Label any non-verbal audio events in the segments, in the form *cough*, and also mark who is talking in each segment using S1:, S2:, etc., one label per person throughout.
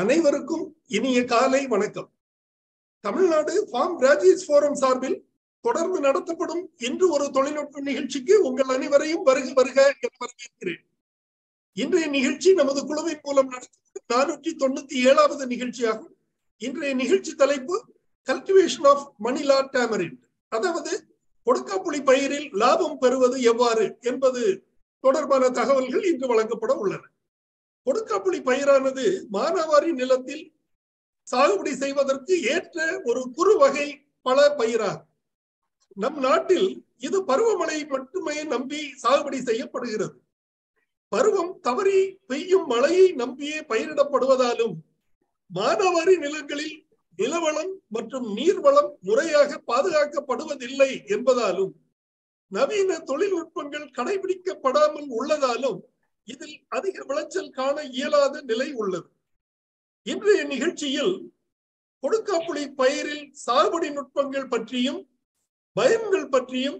S1: அனைவருக்கும் இனிய காலை வணக்கம். தமிழ்நாடு ஃபார்ம் கிராஜுவேட் ஃபோரம் சார்பில் தொடர்ந்து நடத்தப்படும் இன்று ஒரு தொழில்நுட்ப நிகழ்ச்சிக்கு உங்கள் அனைவரையும் வருக வருக என வரவேற்கிறேன். இன்றைய நிகழ்ச்சி நமது குழுவின் மூலம் நடத்தப்படும் நானூற்றி தொண்ணூத்தி ஏழாவது நிகழ்ச்சியாகும். இன்றைய நிகழ்ச்சி தலைப்பு கல்டிவேஷன் ஆஃப் மணிலா டேமரின் அதாவது கொடுக்காப்புளி பயிரில் லாபம் பெறுவது எவ்வாறு என்பது தொடர்பான தகவல்கள் இன்று வழங்கப்பட உள்ளன. கொடுக்காப்புளி பயிரானது மானாவாரி நிலத்தில் சாகுபடி செய்வதற்கு ஏற்ற ஒரு குறு வகை பல பயிராகும் நம் நாட்டில் இது பருவமழை மட்டுமே நம்பி சாகுபடி செய்யப்படுகிறது. பருவம் தவறி பெய்யும் மழையை நம்பியே பயிரிடப்படுவதாலும் மானாவாரி நிலங்களில் நிலவளம் மற்றும் நீர்வளம் முறையாக பாதுகாக்கப்படுவதில்லை என்பதாலும் நவீன தொழில்நுட்பங்கள் கடைபிடிக்கப்படாமல் உள்ளதாலும் இதில் அதிக விளைச்சல் காண இயலாத நிலை உள்ளது. இன்றைய நிகழ்ச்சியில் கொடுக்காப்புளி பயிரில் சாகுபடி நுட்பங்கள் பற்றியும் பயன்கள் பற்றியும்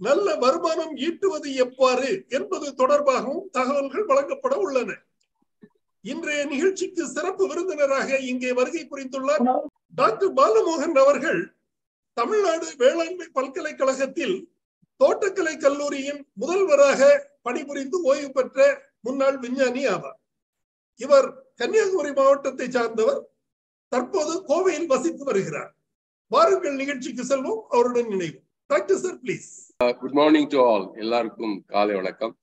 S1: நல்ல வருமானம் ஈட்டுவது எவ்வாறு என்பது தொடர்பாகவும் தகவல்கள் வழங்கப்பட உள்ளன. இன்றைய நிகழ்ச்சிக்கு சிறப்பு விருந்தினராக இங்கே வருகை புரிந்துள்ளார் டாக்டர் பாலமோகன் அவர்கள் தமிழ்நாடு வேளாண்மை பல்கலைக்கழகத்தில் தோட்டக்கலை கல்லூரியின் முதல்வராக பணிபுரிந்து ஓய்வு பெற்ற முன்னாள் விஞ்ஞானி ஆவார். இவர் கன்னியாகுமரி மாவட்டத்தை சார்ந்தவர். தற்போது கோவையில் வசித்து வருகிறார். வாருங்கள் நிகழ்ச்சிக்கு செல்வோம். அவருடன் நினைவு doctor sir please
S2: good morning to all எல்லாருக்கும் காலை வணக்கம்.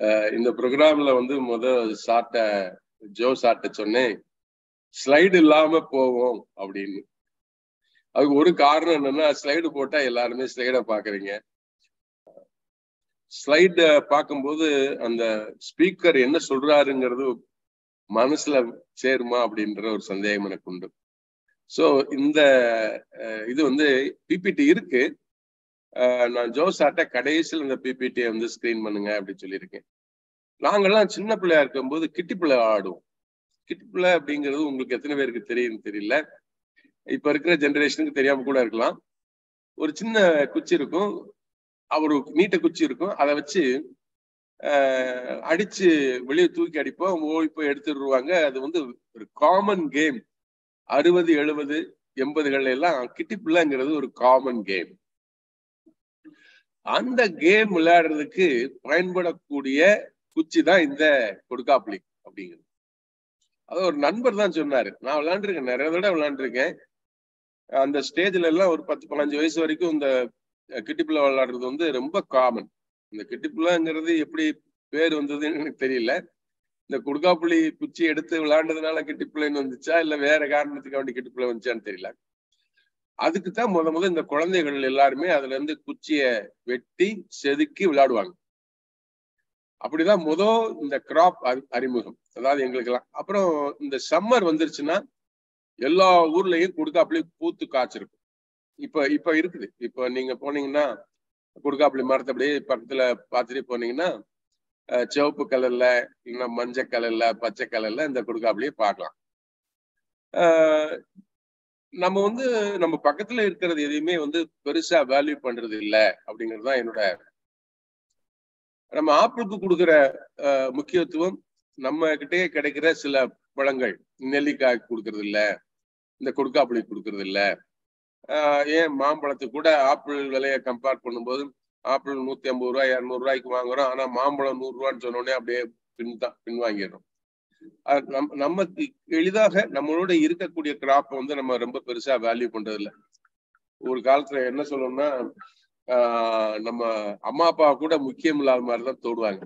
S2: Uh, இந்த ப்ரோக்ராம்ல வந்து முதல் சாட்ட ஜோ சாட்ட சொன்னேன். ஸ்லைடு இல்லாம போவோம் அப்படின்னு. அதுக்கு ஒரு காரணம் என்னன்னா ஸ்லைடு போட்டா எல்லாருமே ஸ்லைட பாக்குறீங்க. ஸ்லைட பார்க்கும்போது அந்த ஸ்பீக்கர் என்ன சொல்றாருங்கிறது மனசுல சேருமா அப்படின்ற ஒரு சந்தேகம் எனக்கு உண்டு. ஸோ இந்த இது வந்து பிபிடி இருக்கு. நான் ஜோசாட்ட கடைசியில் இந்த பிபிடியை வந்து ஸ்கிரீன் பண்ணுங்க அப்படின்னு சொல்லியிருக்கேன். நாங்கள்லாம் சின்ன பிள்ளையா இருக்கும்போது கிட்டி பிள்ளை ஆடுவோம். கிட்டி பிள்ளை அப்படிங்கிறது உங்களுக்கு எத்தனை பேருக்கு தெரியும்னு தெரியல. இப்ப இருக்கிற ஜென்ரேஷனுக்கு தெரியாம கூட இருக்கலாம். ஒரு சின்ன குச்சி இருக்கும். ஒரு நீட்ட குச்சி இருக்கும். அதை வச்சு அடிச்சு வெளியே தூக்கி அடிப்போம் ஓடி போய் எடுத்துடுவாங்க. அது வந்து ஒரு காமன் கேம் அறுபது எழுபது எண்பதுகள்ல எல்லாம் கிட்டிப்புள்ளங்கிறது ஒரு காமன் கேம் அந்த கேம் விளையாடுறதுக்கு பயன்படக்கூடிய குச்சி தான் இந்த கொடுக்காப்புளி அப்படிங்கிறது. அது ஒரு நண்பர் தான் சொன்னாரு. நான் விளையாண்டுருக்கேன். நிறைய தடவை விளையாண்டுருக்கேன். அந்த ஸ்டேஜ்ல எல்லாம் ஒரு பத்து பதினஞ்சு வயசு வரைக்கும் இந்த கிட்டிப்புள்ள விளையாடுறது வந்து ரொம்ப காமன் இந்த கிட்டிப்புள்ளங்கிறது எப்படி பேர் வந்ததுன்னு எனக்கு தெரியல. இந்த குடுக்காப்புளி குச்சி எடுத்து விளையாண்டதுனால கிட்டிப்புள்ளைன்னு வந்துச்சா இல்ல வேற காரணத்துக்கு வேண்டி கிட்டிப்புள்ள வந்துச்சான்னு தெரியல. அதுக்கு தான் முத முத இந்த குழந்தைகள் எல்லாருமே அதுல இருந்து குச்சிய வெட்டி செதுக்கி விளையாடுவாங்க. அப்படிதான் முத இந்த கிராப் அறிமுகம். அதாவது எங்களுக்கெல்லாம். அப்புறம் இந்த சம்மர் வந்துருச்சுன்னா எல்லா ஊர்லயும் கொடுக்காப்புளி பூத்து காய்ச்சிருக்கும். இப்ப இப்ப இருக்குது. இப்ப நீங்க போனீங்கன்னா கொடுக்காப்புளி மரத்தை அப்படியே பக்கத்துல பார்த்துட்டு போனீங்கன்னா சிவப்பு கலர்ல இல்லைன்னா மஞ்சள் கலர்ல பச்சை கலர்ல இந்த கொடுக்காப்புளியை பார்க்கலாம். நம்ம வந்து நம்ம பக்கத்துல இருக்கிறது எதையுமே வந்து பெருசா வேல்யூ பண்றது இல்லை அப்படிங்கிறது தான் என்னோட நம்ம ஆப்பிளுக்கு கொடுக்குற முக்கியத்துவம் நம்ம கிட்டே கிடைக்கிற சில பழங்கள் நெல்லிக்காய் கொடுக்கறது இல்லை. இந்த கொடுக்காப்புளி கொடுக்கறது இல்ல. ஏன் மாம்பழத்தை கூட ஆப்பிள் விலையை கம்பேர் பண்ணும்போது ஆப்பிள் நூத்தி ஐம்பது ரூபாய் இரநூறு ரூபாய்க்கு வாங்குறோம். ஆனா மாம்பழம் நூறு ரூபான்னு சொன்னோடனே அப்படியே பின் தான் பின்வாங்கிடுறோம் நம் நமக்கு எளிதாக நம்மளோட இருக்கக்கூடிய கிராப்பை வந்து நம்ம ரொம்ப பெருசா வேல்யூ பண்றது இல்லை. ஒரு காலத்துல என்ன சொல்லணும்னா நம்ம அம்மா அப்பா கூட முக்கியம் இல்லாத மாதிரி தான் தோடுவாங்க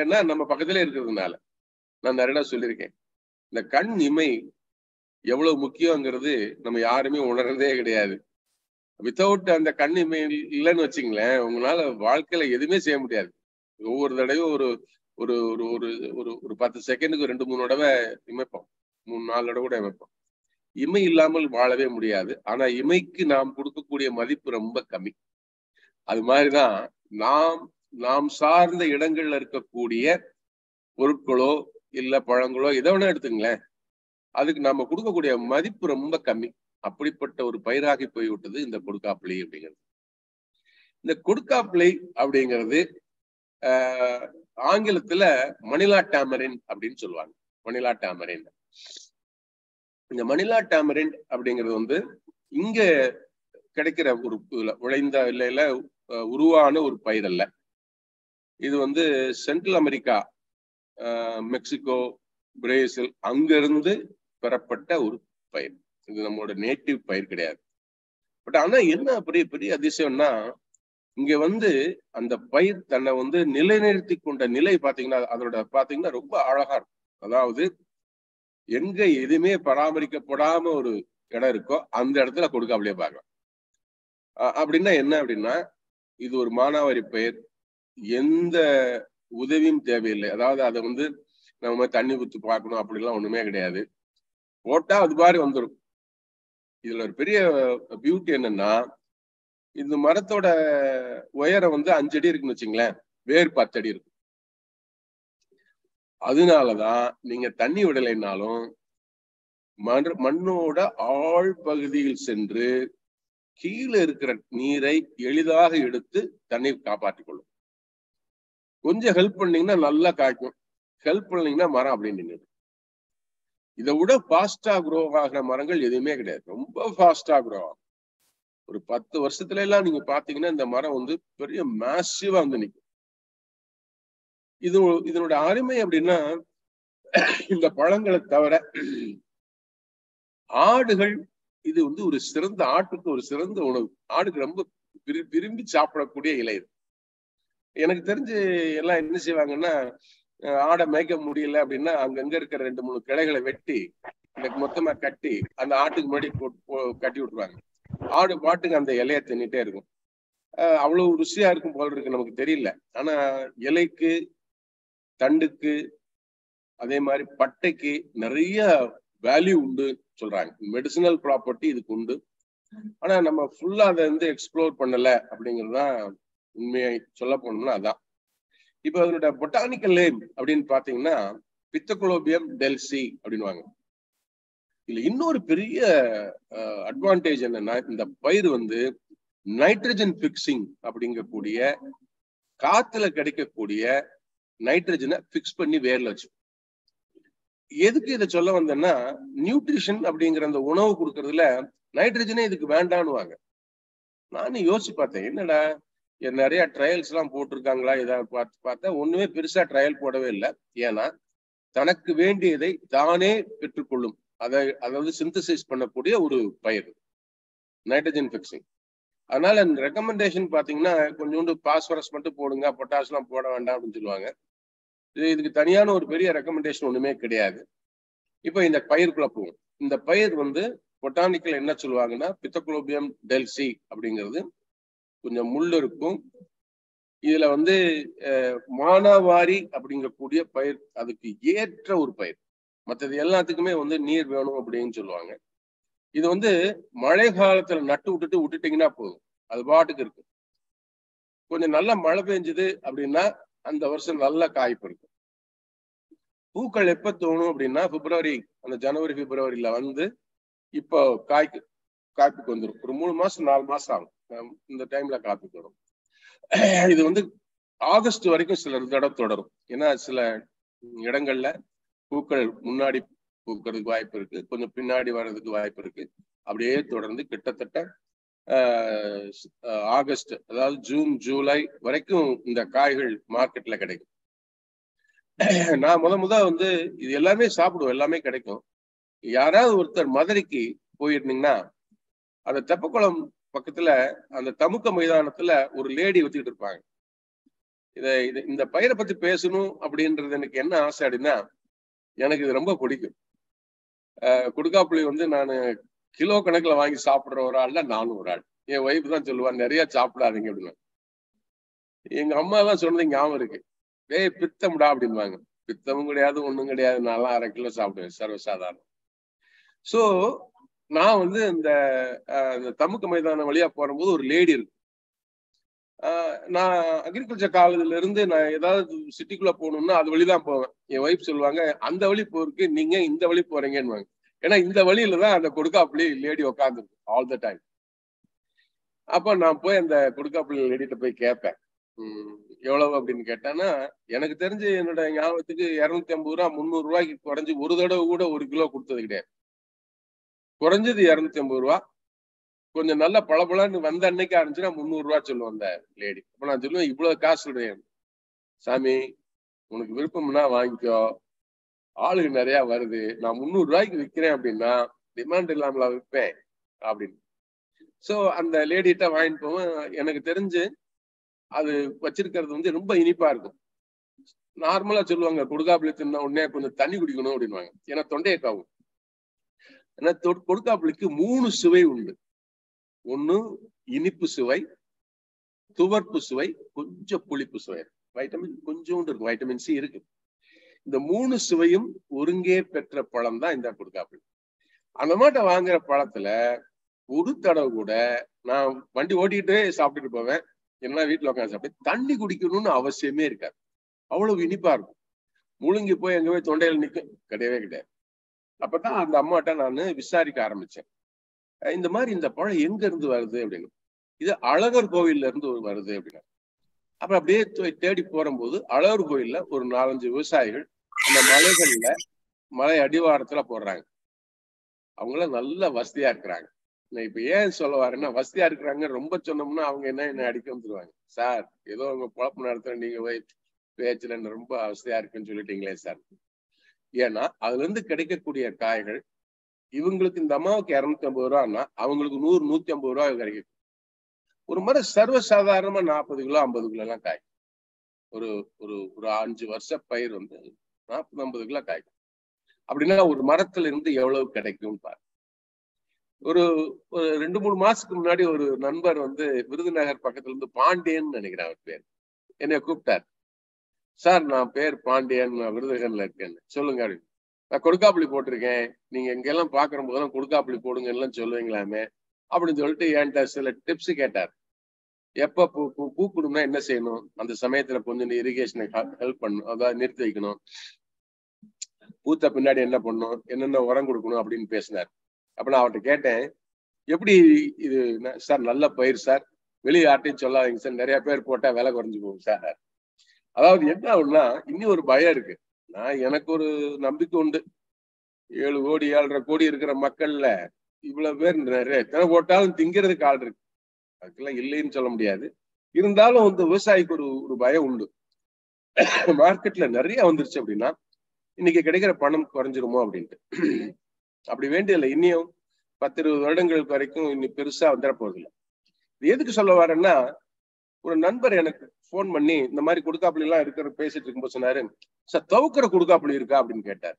S2: ஏன்னா நம்ம பக்கத்துல இருக்கிறதுனால. நான் நிறைய சொல்லியிருக்கேன். இந்த கண் இமை எவ்வளவு முக்கியங்கிறது நம்ம யாருமே உணர்றதே கிடையாது. வித்தவுட் அந்த கண் இல்லைன்னு வச்சுங்களேன் உங்களால வாழ்க்கையில எதுவுமே செய்ய முடியாது. ஒவ்வொரு தடவையும் ஒரு ஒரு ஒரு ஒரு ஒரு ஒரு பத்து செகண்டுக்கு ரெண்டு மூணு தடவை இமைப்போம். மூணு நாலு தடவை கூட இமைப்போம். இமை இல்லாமல் வாழவே முடியாது. ஆனா இமைக்கு நாம் கொடுக்கக்கூடிய மதிப்பு ரொம்ப கம்மி. அது மாதிரிதான் நாம் நாம் சார்ந்த இடங்கள்ல இருக்கக்கூடிய பொருட்களோ இல்ல பழங்களோ இதை வேணா எடுத்துங்களேன். அதுக்கு நாம கொடுக்கக்கூடிய மதிப்பு ரொம்ப கம்மி. அப்படிப்பட்ட ஒரு பயிராகி போய்விட்டது இந்த கொடுக்காப்பிளை அப்படிங்கிறது. இந்த கொடுக்காப்பிளை அப்படிங்கிறது ஆங்கிலத்துல மணிலா டேமரின் அப்படின்னு சொல்லுவாங்க. Manila tamarind. இந்த மணிலா டேமரின் அப்படிங்கிறது வந்து இங்க கிடைக்கிற ஒரு உழைந்த இல்லையில உருவான ஒரு பயிர் அல்ல. இது வந்து சென்ட்ரல் அமெரிக்கா மெக்சிகோ பிரேசில் அங்கிருந்து பெறப்பட்ட ஒரு பயிர். இது நம்மளோட நேட்டிவ் பயிர் கிடையாது. பட் ஆனா என்ன பெரிய பெரிய அதிசயம்னா இங்க வந்து அந்த பயிர் தன்னை வந்து நிலைநிறுத்தி கொண்ட நிலை பாத்தீங்கன்னா அதோட பாத்தீங்கன்னா ரொம்ப அழகா இருக்கும். அதாவது எங்க எதுவுமே பராமரிக்கப்படாம ஒரு இடம் இருக்கோ அந்த இடத்துல கொடுக்க அப்படியே பார்க்கலாம். அப்படின்னா என்ன அப்படின்னா இது ஒரு மானாவாரி பயிர். எந்த உதவியும் தேவையில்லை. அதாவது அதை வந்து நம்ம தண்ணி ஊற்றி பார்க்கணும் அப்படிலாம் ஒண்ணுமே கிடையாது. போட்டா அது மாதிரி வந்துடும் இதுல ஒரு பெரிய பியூட்டி என்னன்னா இந்த மரத்தோட உயரம் வந்து அஞ்சு அடி இருக்குன்னு வச்சுங்களேன். வேர் பத்து அடி இருக்கும். அதனாலதான் நீங்க தண்ணி விடலைன்னாலும் மண் மண்ணோட ஆழ் பகுதியில் சென்று கீழே இருக்கிற நீரை எளிதாக எடுத்து தண்ணீர் காப்பாற்றிக் கொள்ளும் கொஞ்சம் ஹெல்ப் பண்ணீங்கன்னா நல்லா காய்க்கும். ஹெல்ப் பண்ணீங்கன்னா மரம் அப்படின்னு நின்று இதை விட ஃபாஸ்டா குரோ ஆகிற மரங்கள் எதுவுமே கிடையாது. ரொம்ப ஃபாஸ்டா குரோ ஆகும். ஒரு பத்து வருஷத்துல எல்லாம் நீங்க பாத்தீங்கன்னா இந்த மரம் வந்து பெரிய மேசிவா வந்து நிற்கும் இது இதனுடைய அருமை அப்படின்னா இந்த பழங்களை தவிர ஆடுகள் இது வந்து ஒரு சிறந்த ஆட்டுக்கு ஒரு சிறந்த உணவு. ஆடுக்கு ரொம்ப விரும்பி சாப்பிடக்கூடிய இலை எனக்கு தெரிஞ்சு எல்லாம் என்ன செய்வாங்கன்னா ஆடை மேய்க்க முடியல அப்படின்னா அங்கங்க இருக்கிற ரெண்டு மூணு கிளைகளை வெட்டி எனக்கு மொத்தமா கட்டி அந்த ஆட்டுக்கு முன்னாடி கட்டி விட்டுருவாங்க. ஆடு பாட்டுக்கு அந்த இலைய தின்னுட்டே இருக்கும். அவ்வளவு ருசியா இருக்கும் போல இருக்கு நமக்கு தெரியல. ஆனா இலைக்கு தண்டுக்கு அதே மாதிரி பட்டைக்கு நிறைய வேல்யூ உண்டு சொல்றாங்க. மெடிசினல் ப்ராப்பர்ட்டி இதுக்கு உண்டு. ஆனா நம்ம ஃபுல்லா அதை வந்து எக்ஸ்ப்ளோர் பண்ணல அப்படிங்கறதுதான் உண்மையை சொல்ல போனோம்னா அதான். இப்ப அதனுடைய பொட்டானிக்கல் நேம் அப்படின்னு பாத்தீங்கன்னா பித்தகுலோபியம் டெல்சி அப்படின்வாங்க இதுல இன்னொரு பெரிய அட்வான்டேஜ் என்னன்னா இந்த பயிர் வந்து நைட்ரஜன் பிக்சிங் அப்படிங்கக்கூடிய காத்துல கிடைக்கக்கூடிய நைட்ரஜனை பிக்ஸ் பண்ணி வேர்ல வச்சு எதுக்கு இதை சொல்ல வந்தேன்னா நியூட்ரிஷன் அப்படிங்கிற அந்த உணவு கொடுக்கறதுல நைட்ரஜனே இதுக்கு வேண்டான்னுவாங்க. நானும் யோசிச்சு பார்த்தேன் என்னடா நிறைய ட்ரையல்ஸ் எல்லாம் போட்டிருக்காங்களா? இதை பார்த்து பார்த்தா ஒண்ணுமே பெருசா ட்ரையல் போடவே இல்லை. ஏன்னா தனக்கு வேண்டியதை தானே பெற்றுக்கொள்ளும். அதை அதாவது சிந்தசைஸ் பண்ணக்கூடிய ஒரு பயிர். நைட்ரஜன் ஃபிக்சிங் அதனால ரெக்கமெண்டேஷன் பாத்தீங்கன்னா கொஞ்சோண்டு பாஸ்பரஸ் மட்டும் போடுங்க பொட்டாஸ்லாம் போட வேண்டாம் அப்படின்னு சொல்லுவாங்க. இது இதுக்கு தனியான ஒரு பெரிய ரெக்கமெண்டேஷன் ஒண்ணுமே கிடையாது. இப்போ இந்த பயிருக்குள்ள போகும் இந்த பயிர் வந்து பொட்டானிக்கல் என்ன சொல்லுவாங்கன்னா பித்தகுலோபியம் டெல்சி அப்படிங்கிறது கொஞ்சம் முள் இருக்கும். இதுல வந்து மானாவாரி அப்படிங்கக்கூடிய பயிர் அதுக்கு ஏற்ற ஒரு பயிர். மற்றது எல்லாத்துக்குமே வந்து நீர் வேணும் அப்படின்னு சொல்லுவாங்க. இது வந்து மழை காலத்துல நட்டு விட்டுட்டு விட்டுட்டீங்கன்னா போதும். அது பாட்டுக்கு இருக்கும். கொஞ்சம் நல்லா மழை பெஞ்சது அப்படின்னா அந்த வருஷம் நல்ல காய்ப்பு இருக்கும். பூக்கள் எப்ப தோணும் அப்படின்னா பிப்ரவரி அந்த ஜனவரி பிப்ரவரியில வந்து இப்போ காய்க்கு காய்ப்புக்கு வந்துடும் ஒரு மூணு மாசம் நாலு மாசம் ஆகும். இந்த டைம்ல காப்பி போடும் இது வந்து ஆகஸ்ட் வரைக்கும் சில தடவை தொடரும். ஏன்னா சில இடங்கள்ல பூக்கள் முன்னாடி பூக்கிறதுக்கு வாய்ப்பு இருக்கு. கொஞ்சம் பின்னாடி வர்றதுக்கு வாய்ப்பு இருக்கு. அப்படியே தொடர்ந்து கிட்டத்தட்ட ஆகஸ்ட் அதாவது ஜூன் ஜூலை வரைக்கும் இந்த காய்கள் மார்க்கெட்ல கிடைக்கும். நான் முத முத வந்து இது எல்லாமே சாப்பிடுவோம். எல்லாமே கிடைக்கும். யாராவது ஒருத்தர் மதுரைக்கு போயிருந்தீங்கன்னா அந்த தெப்பக்குளம் பக்கத்துல அந்த தமுக்க மைதானத்துல ஒரு லேடி வச்சுக்கிட்டு இருப்பாங்க. இதை இது இந்த பயிரை பத்தி பேசணும் அப்படின்றது எனக்கு என்ன ஆசை அப்படின்னா எனக்கு இது ரொம்ப பிடிக்கும். குடுக்காப்புளி வந்து நான் கிலோ கணக்குல வாங்கி சாப்பிடுற ஒரு ஆள்ல நானும் ஒரு ஆள். என் ஒய்ஃப் தான் சொல்லுவான் நிறைய சாப்பிடாதீங்க அப்படின்னு. எங்க அம்மா தான் சொன்னது ஞாபகம் இருக்கு. ஏய் பித்தம்டா அப்படின்வாங்க பித்தமும் கிடையாது ஒண்ணும் கிடையாது. நான்லாம் அரை கிலோ சாப்பிடுவேன் சர்வசாதாரணம். சோ நான் வந்து இந்த இந்த தமுக்க மைதானம் வழியா போகும்போது ஒரு லேடி இருக்கு. நான் அக்ரிகல்ச்சர் காலேஜ்ல இருந்து நான் ஏதாவது சிட்டிக்குள்ள போகணும்னா அது வழிதான் போவேன். என் ஒய்ஃப் சொல்லுவாங்க அந்த வழி போருக்கு நீங்க இந்த வழி போறீங்கன்னு ஏன்னா இந்த வழியில தான் அந்த கொடுக்காப்புளி லேடி உட்காந்துருக்கு ஆல் த டைம் அப்ப நான் போய் அந்த கொடுக்காப்புளி லேடிட்ட போய் கேட்பேன். எவ்வளவு அப்படின்னு கேட்டானா எனக்கு தெரிஞ்சு என்னோட ஞாபகத்துக்கு இரநூத்தி ஐம்பது ரூபா முந்நூறு ரூபாய்க்கு குறைஞ்சு ஒரு தடவை கூட ஒரு கிலோ கொடுத்தது கிடையாது. குறைஞ்சது இரநூத்தி ஐம்பது ரூபா. கொஞ்சம் நல்ல பளபளன்னு வந்த அன்னைக்கு ஆரம்பிச்சுன்னா முந்நூறு ரூபா சொல்லுவோம் அந்த லேடி அப்ப நான் சொல்லுவேன் இவ்வளவு காசு சொல்றேன் சாமி உனக்கு விருப்பம்னா வாங்கிக்கோ. ஆளுக்கு நிறைய வருது. நான் முந்நூறு ரூபாய்க்கு விற்கிறேன் அப்படின்னா டிமாண்ட் இல்லாமல விற்பேன். அப்படின்னு. ஸோ அந்த லேடிகிட்ட வாங்கிட்டு போவேன். எனக்கு தெரிஞ்சு அது வச்சிருக்கிறது வந்து ரொம்ப இனிப்பா இருக்கும். நார்மலா சொல்லுவாங்க கொடுக்காப்புல தின்ன உடனே கொஞ்சம் தண்ணி குடிக்கணும் அப்படின்வாங்க ஏன்னா தொண்டையை காவும். ஏன்னா கொடுக்காப்புளிக்கு மூணு சுவை உண்டு. ஒண்ணு இனிப்பு சுவை துவர்ப்பு சுவை கொஞ்சம் புளிப்பு சுவை. வைட்டமின் கொஞ்சோண்டு இருக்கும் வைட்டமின் சி இருக்கு. இந்த மூணு சுவையும் ஒருங்கே பெற்ற பழம் தான் இந்த கொடுக்காப்புளி. அந்த மாட்ட வாங்குற பழத்துல ஒரு தடவை கூட நான் வண்டி ஓட்டிக்கிட்டே சாப்பிட்டுட்டு போவேன். என்ன வீட்டுல உட்காந்து சாப்பிட்டு தண்ணி குடிக்கணும்னு அவசியமே இருக்காது. அவ்வளவு இனிப்பா இருக்கும். முழுங்கி போய் எங்க போய் தொண்டையில நிற்கும் கிடையவே கிடையாது. அப்பதான் அந்த அம்மாட்ட நான் விசாரிக்க ஆரம்பிச்சேன். இந்த மாதிரி இந்த பழம் எங்க இருந்து வருது அப்படின்னு. இது அழகர் கோவில்ல இருந்து வருது அப்படின்னா. அப்புறம் அப்படியே தேடி போறும்போது அழகர் கோயில்ல ஒரு நாலஞ்சு விவசாயிகள் அந்த மலைகள்ல மலை அடிவாரத்துல போடுறாங்க. அவங்களாம் நல்ல வசதியா இருக்கிறாங்க. நான் இப்ப ஏன் சொல்ல வரேன்னா வசதியா இருக்கிறாங்க ரொம்ப சொன்னோம்னா அவங்க என்ன என்ன அடிக்க வந்துருவாங்க. சார் ஏதோ அவங்க குழப்பம் நடத்துற நீங்க போய் பேச்சுல ரொம்ப வசதியா இருக்குன்னு சொல்லிட்டீங்களே சார். ஏன்னா அதுல இருந்து கிடைக்கக்கூடிய காய்கள் இவங்களுக்கு இந்த அம்மாவுக்கு இரநூத்தி ஐம்பது ரூபான்னா அவங்களுக்கு நூறு நூத்தி ஐம்பது ரூபா கிடைக்கும். ஒரு மாதிரி சர்வசாதாரணமா நாற்பது கிலோ ஐம்பது கிலோ எல்லாம் காய். ஒரு ஒரு ஒரு அஞ்சு வருஷ பயிர் வந்து நாற்பது ஐம்பது கிலோ காய்க்கும் அப்படின்னா ஒரு மரத்துல இருந்து எவ்வளவு கிடைக்கும் பாரு ஒரு ஒரு ரெண்டு மூணு மாசத்துக்கு முன்னாடி ஒரு நண்பர் வந்து விருதுநகர் பக்கத்துல இருந்து பாண்டியன் நினைக்கிறேன் அவர் பேர். என்னை கூப்பிட்டார். சார் நான் பேர் பாண்டியன் நான் இருக்கேன். சொல்லுங்க அப்படின்னு நான் கொடுக்காப்புளி போட்டிருக்கேன். நீங்க எங்கெல்லாம் பாக்குற போதெல்லாம் கொடுக்காப்புளி போடுங்க எல்லாம் சொல்லுவீங்களாமே? அப்படின்னு சொல்லிட்டு என்கிட்ட சில டிப்ஸ் கேட்டார். எப்ப பூ பூ பூக்கணும்னா என்ன செய்யணும்? அந்த சமயத்துல கொஞ்சம் இரிகேஷனை ஹெல்ப் பண்ணணும். அதாவது நிறுத்தி வைக்கணும். பூத்த பின்னாடி என்ன பண்ணணும்? என்னென்ன உரம் கொடுக்கணும்? அப்படின்னு பேசினார். அப்ப நான் அவர்கிட்ட கேட்டேன். எப்படி இது சார் நல்ல பயிர் சார். வெளியே சொல்லாதீங்க சார். நிறைய பேர் போட்டா விலை குறைஞ்சு போகும் சார். அதாவது என்ன ஆகும்னா இனி ஒரு பயம் இருக்கு. நான் எனக்கு ஒரு நம்பிக்கை உண்டு. ஏழு கோடி ஏழரை கோடி இருக்கிற மக்கள்ல இவ்வளவு பேர் நிறைய எத்தனை போட்டாலும் திங்கிறதுக்கு ஆள் இருக்கு. அதுக்கெல்லாம் இல்லைன்னு சொல்ல முடியாது. இருந்தாலும் வந்து விவசாயிக்கு ஒரு ஒரு பயம் உண்டு. மார்க்கெட்ல நிறைய வந்துருச்சு அப்படின்னா இன்னைக்கு கிடைக்கிற பணம் குறைஞ்சிருமோ அப்படின்ட்டு. அப்படி வேண்டியதில்லை இன்னியும் பத்து இருபது வருடங்களுக்கு வரைக்கும் இன்னும் பெருசா வந்துட போறதில்லை. எதுக்கு சொல்ல வரேன்னா ஒரு நண்பர் எனக்கு ஃபோன் பண்ணி இந்த மாதிரி கொடுக்காப்புல எல்லாம் இருக்கிற பேசிட்டு இருக்கும்போது சொன்னாரு சார் துவக்கிற கொடுக்காப்புல இருக்கா? அப்படின்னு கேட்டார்.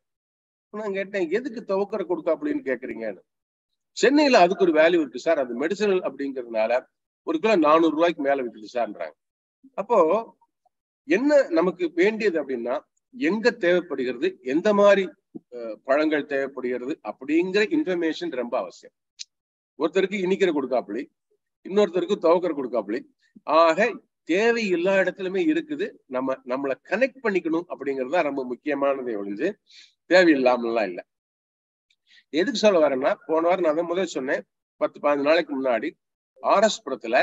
S2: நான் கேட்டேன் எதுக்கு துவக்கிற கொடுக்காப்புளின்னு கேக்குறீங்கன்னு? சென்னையில அதுக்கு ஒரு வேல்யூ இருக்கு சார். அது மெடிசனல் அப்படிங்கிறதுனால ஒரு கிலோ நானூறு ரூபாய்க்கு மேல விற்குது சார்ன்றாங்க. அப்போ என்ன நமக்கு வேண்டியது அப்படின்னா எங்க தேவைப்படுகிறது எந்த மாதிரி பழங்கள் தேவைப்படுகிறது அப்படிங்கிற இன்ஃபர்மேஷன் ரொம்ப அவசியம். ஒருத்தருக்கு இனிக்கிற கொடுக்காப்புளி இன்னொருத்தருக்கு துவக்கிற கொடுக்காப்புளி ஆக தேவை எல்லா இடத்துலயுமே இருக்குது. நம்ம நம்மளை கனெக்ட் பண்ணிக்கணும் அப்படிங்கறதுதான் ரொம்ப முக்கியமானதை ஒழிஞ்சு தேவையில்லாமலாம் இல்லை. எதுக்கு சொல்ல வரேன்னா போன வாரம் நான் தான் முதல் சொன்னேன் பத்து பதினஞ்சு நாளைக்கு முன்னாடி ஆர்எஸ் புரத்துல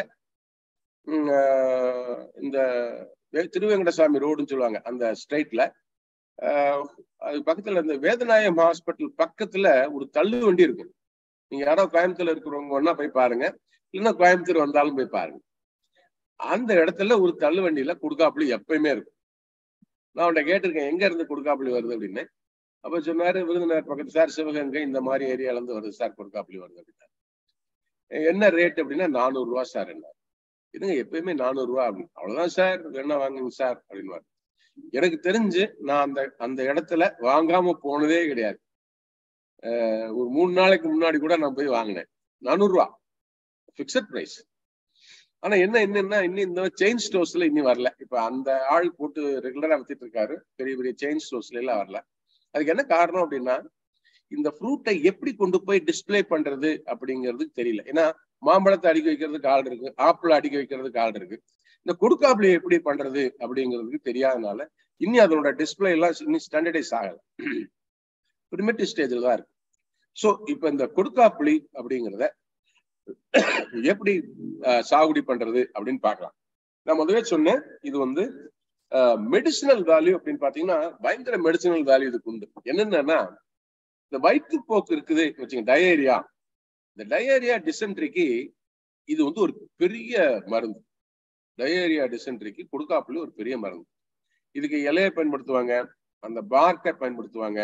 S2: இந்த திருவேங்கடசாமி ரோடுன்னு சொல்லுவாங்க அந்த ஸ்ட்ரைட்ல அது பக்கத்துல இந்த வேதநாயகம் ஹாஸ்பிட்டல் பக்கத்துல ஒரு தள்ளு வண்டி இருக்கு. நீங்க யாரோ கோயம்புத்தூர்ல இருக்கிறவங்க ஒன்னா போய் பாருங்க. இல்லைன்னா கோயம்புத்தூர் வந்தாலும் போய் பாருங்க. அந்த இடத்துல ஒரு தள்ளு வண்டியில கொடுக்காப்புளி எப்பயுமே இருக்கும். நான் அவன்கிட்ட கேட்டிருக்கேன் எங்க இருந்து கொடுக்காப்புளி வருது? அப்படின்னு. அப்ப சொன்னாரு விருதுநகர் பக்கத்து சார் சிவகங்கை இந்த மாதிரி ஏரியால இருந்து வருது சார் கொடுக்காப்புளி வருது அப்படின்னா என்ன ரேட் அப்படின்னா நானூறு ரூபா சார் என்ன இதுங்க எப்பயுமே நானூறு ரூபா அப்படின்னு. அவ்வளவுதான் சார் என்ன வாங்குங்க சார்? அப்படின்னு எனக்கு தெரிஞ்சு நான் அந்த அந்த இடத்துல வாங்காம போனதே கிடையாது. ஒரு மூணு நாளைக்கு முன்னாடி கூட நான் போய் வாங்கினேன். நானூறு ரூபா பிக்சட் பிரைஸ் ஆனா என்ன என்னன்னா இன்னும் இந்த செயின் ஸ்டோர்ஸ்ல இன்னும் வரல. இப்ப அந்த ஆள் போட்டு ரெகுலரா வித்துட்டு இருக்காரு. பெரிய பெரிய செயின் ஸ்டோர்ஸ்ல எல்லாம் வரல. அதுக்கு என்ன காரணம் அப்படின்னா இந்த ஃப்ரூட்டை எப்படி கொண்டு போய் டிஸ்பிளே பண்றது அப்படிங்கிறது தெரியல. ஏன்னா மாம்பழத்தை அடிக்க வைக்கிறதுக்கு ஆள் இருக்கு. ஆப்பிள் அடிக்க வைக்கிறதுக்கு ஆள் இருக்கு. இந்த கொடுக்காப்புளி எப்படி பண்றது அப்படிங்கிறதுக்கு தெரியாதனால இன்னும் அதனோட டிஸ்பிளே எல்லாம் இன்னும் ஸ்டாண்டர்டைஸ் ஆகல. *clears throat* பிரிமேட்டிவ் ஸ்டேஜில் தான் இருக்கு. ஸோ இப்போ இந்த கொடுக்காப்புளி அப்படிங்கிறத எப்படி சாகுடி பண்றது அப்படின்னு பார்க்கலாம். நான் முதவே சொன்னேன் இது வந்து மெடிசினல் வேல்யூ அப்படின்னு பாத்தீங்கன்னா பயங்கர மெடிசினல் வேல்யூ இதுக்கு உண்டு. என்னென்னா இந்த வயிற்றுப்போக்கு இருக்குது வச்சுங்க டயேரியா இந்த டயேரியா டிசென்ட்ரிக்கு இது வந்து ஒரு பெரிய மருந்து. டயேரியா டிசென்ட்ரிக்கு கொடுக்காப்புல ஒரு பெரிய மருந்து. இதுக்கு இலையை பயன்படுத்துவாங்க அந்த பார்க்கை பயன்படுத்துவாங்க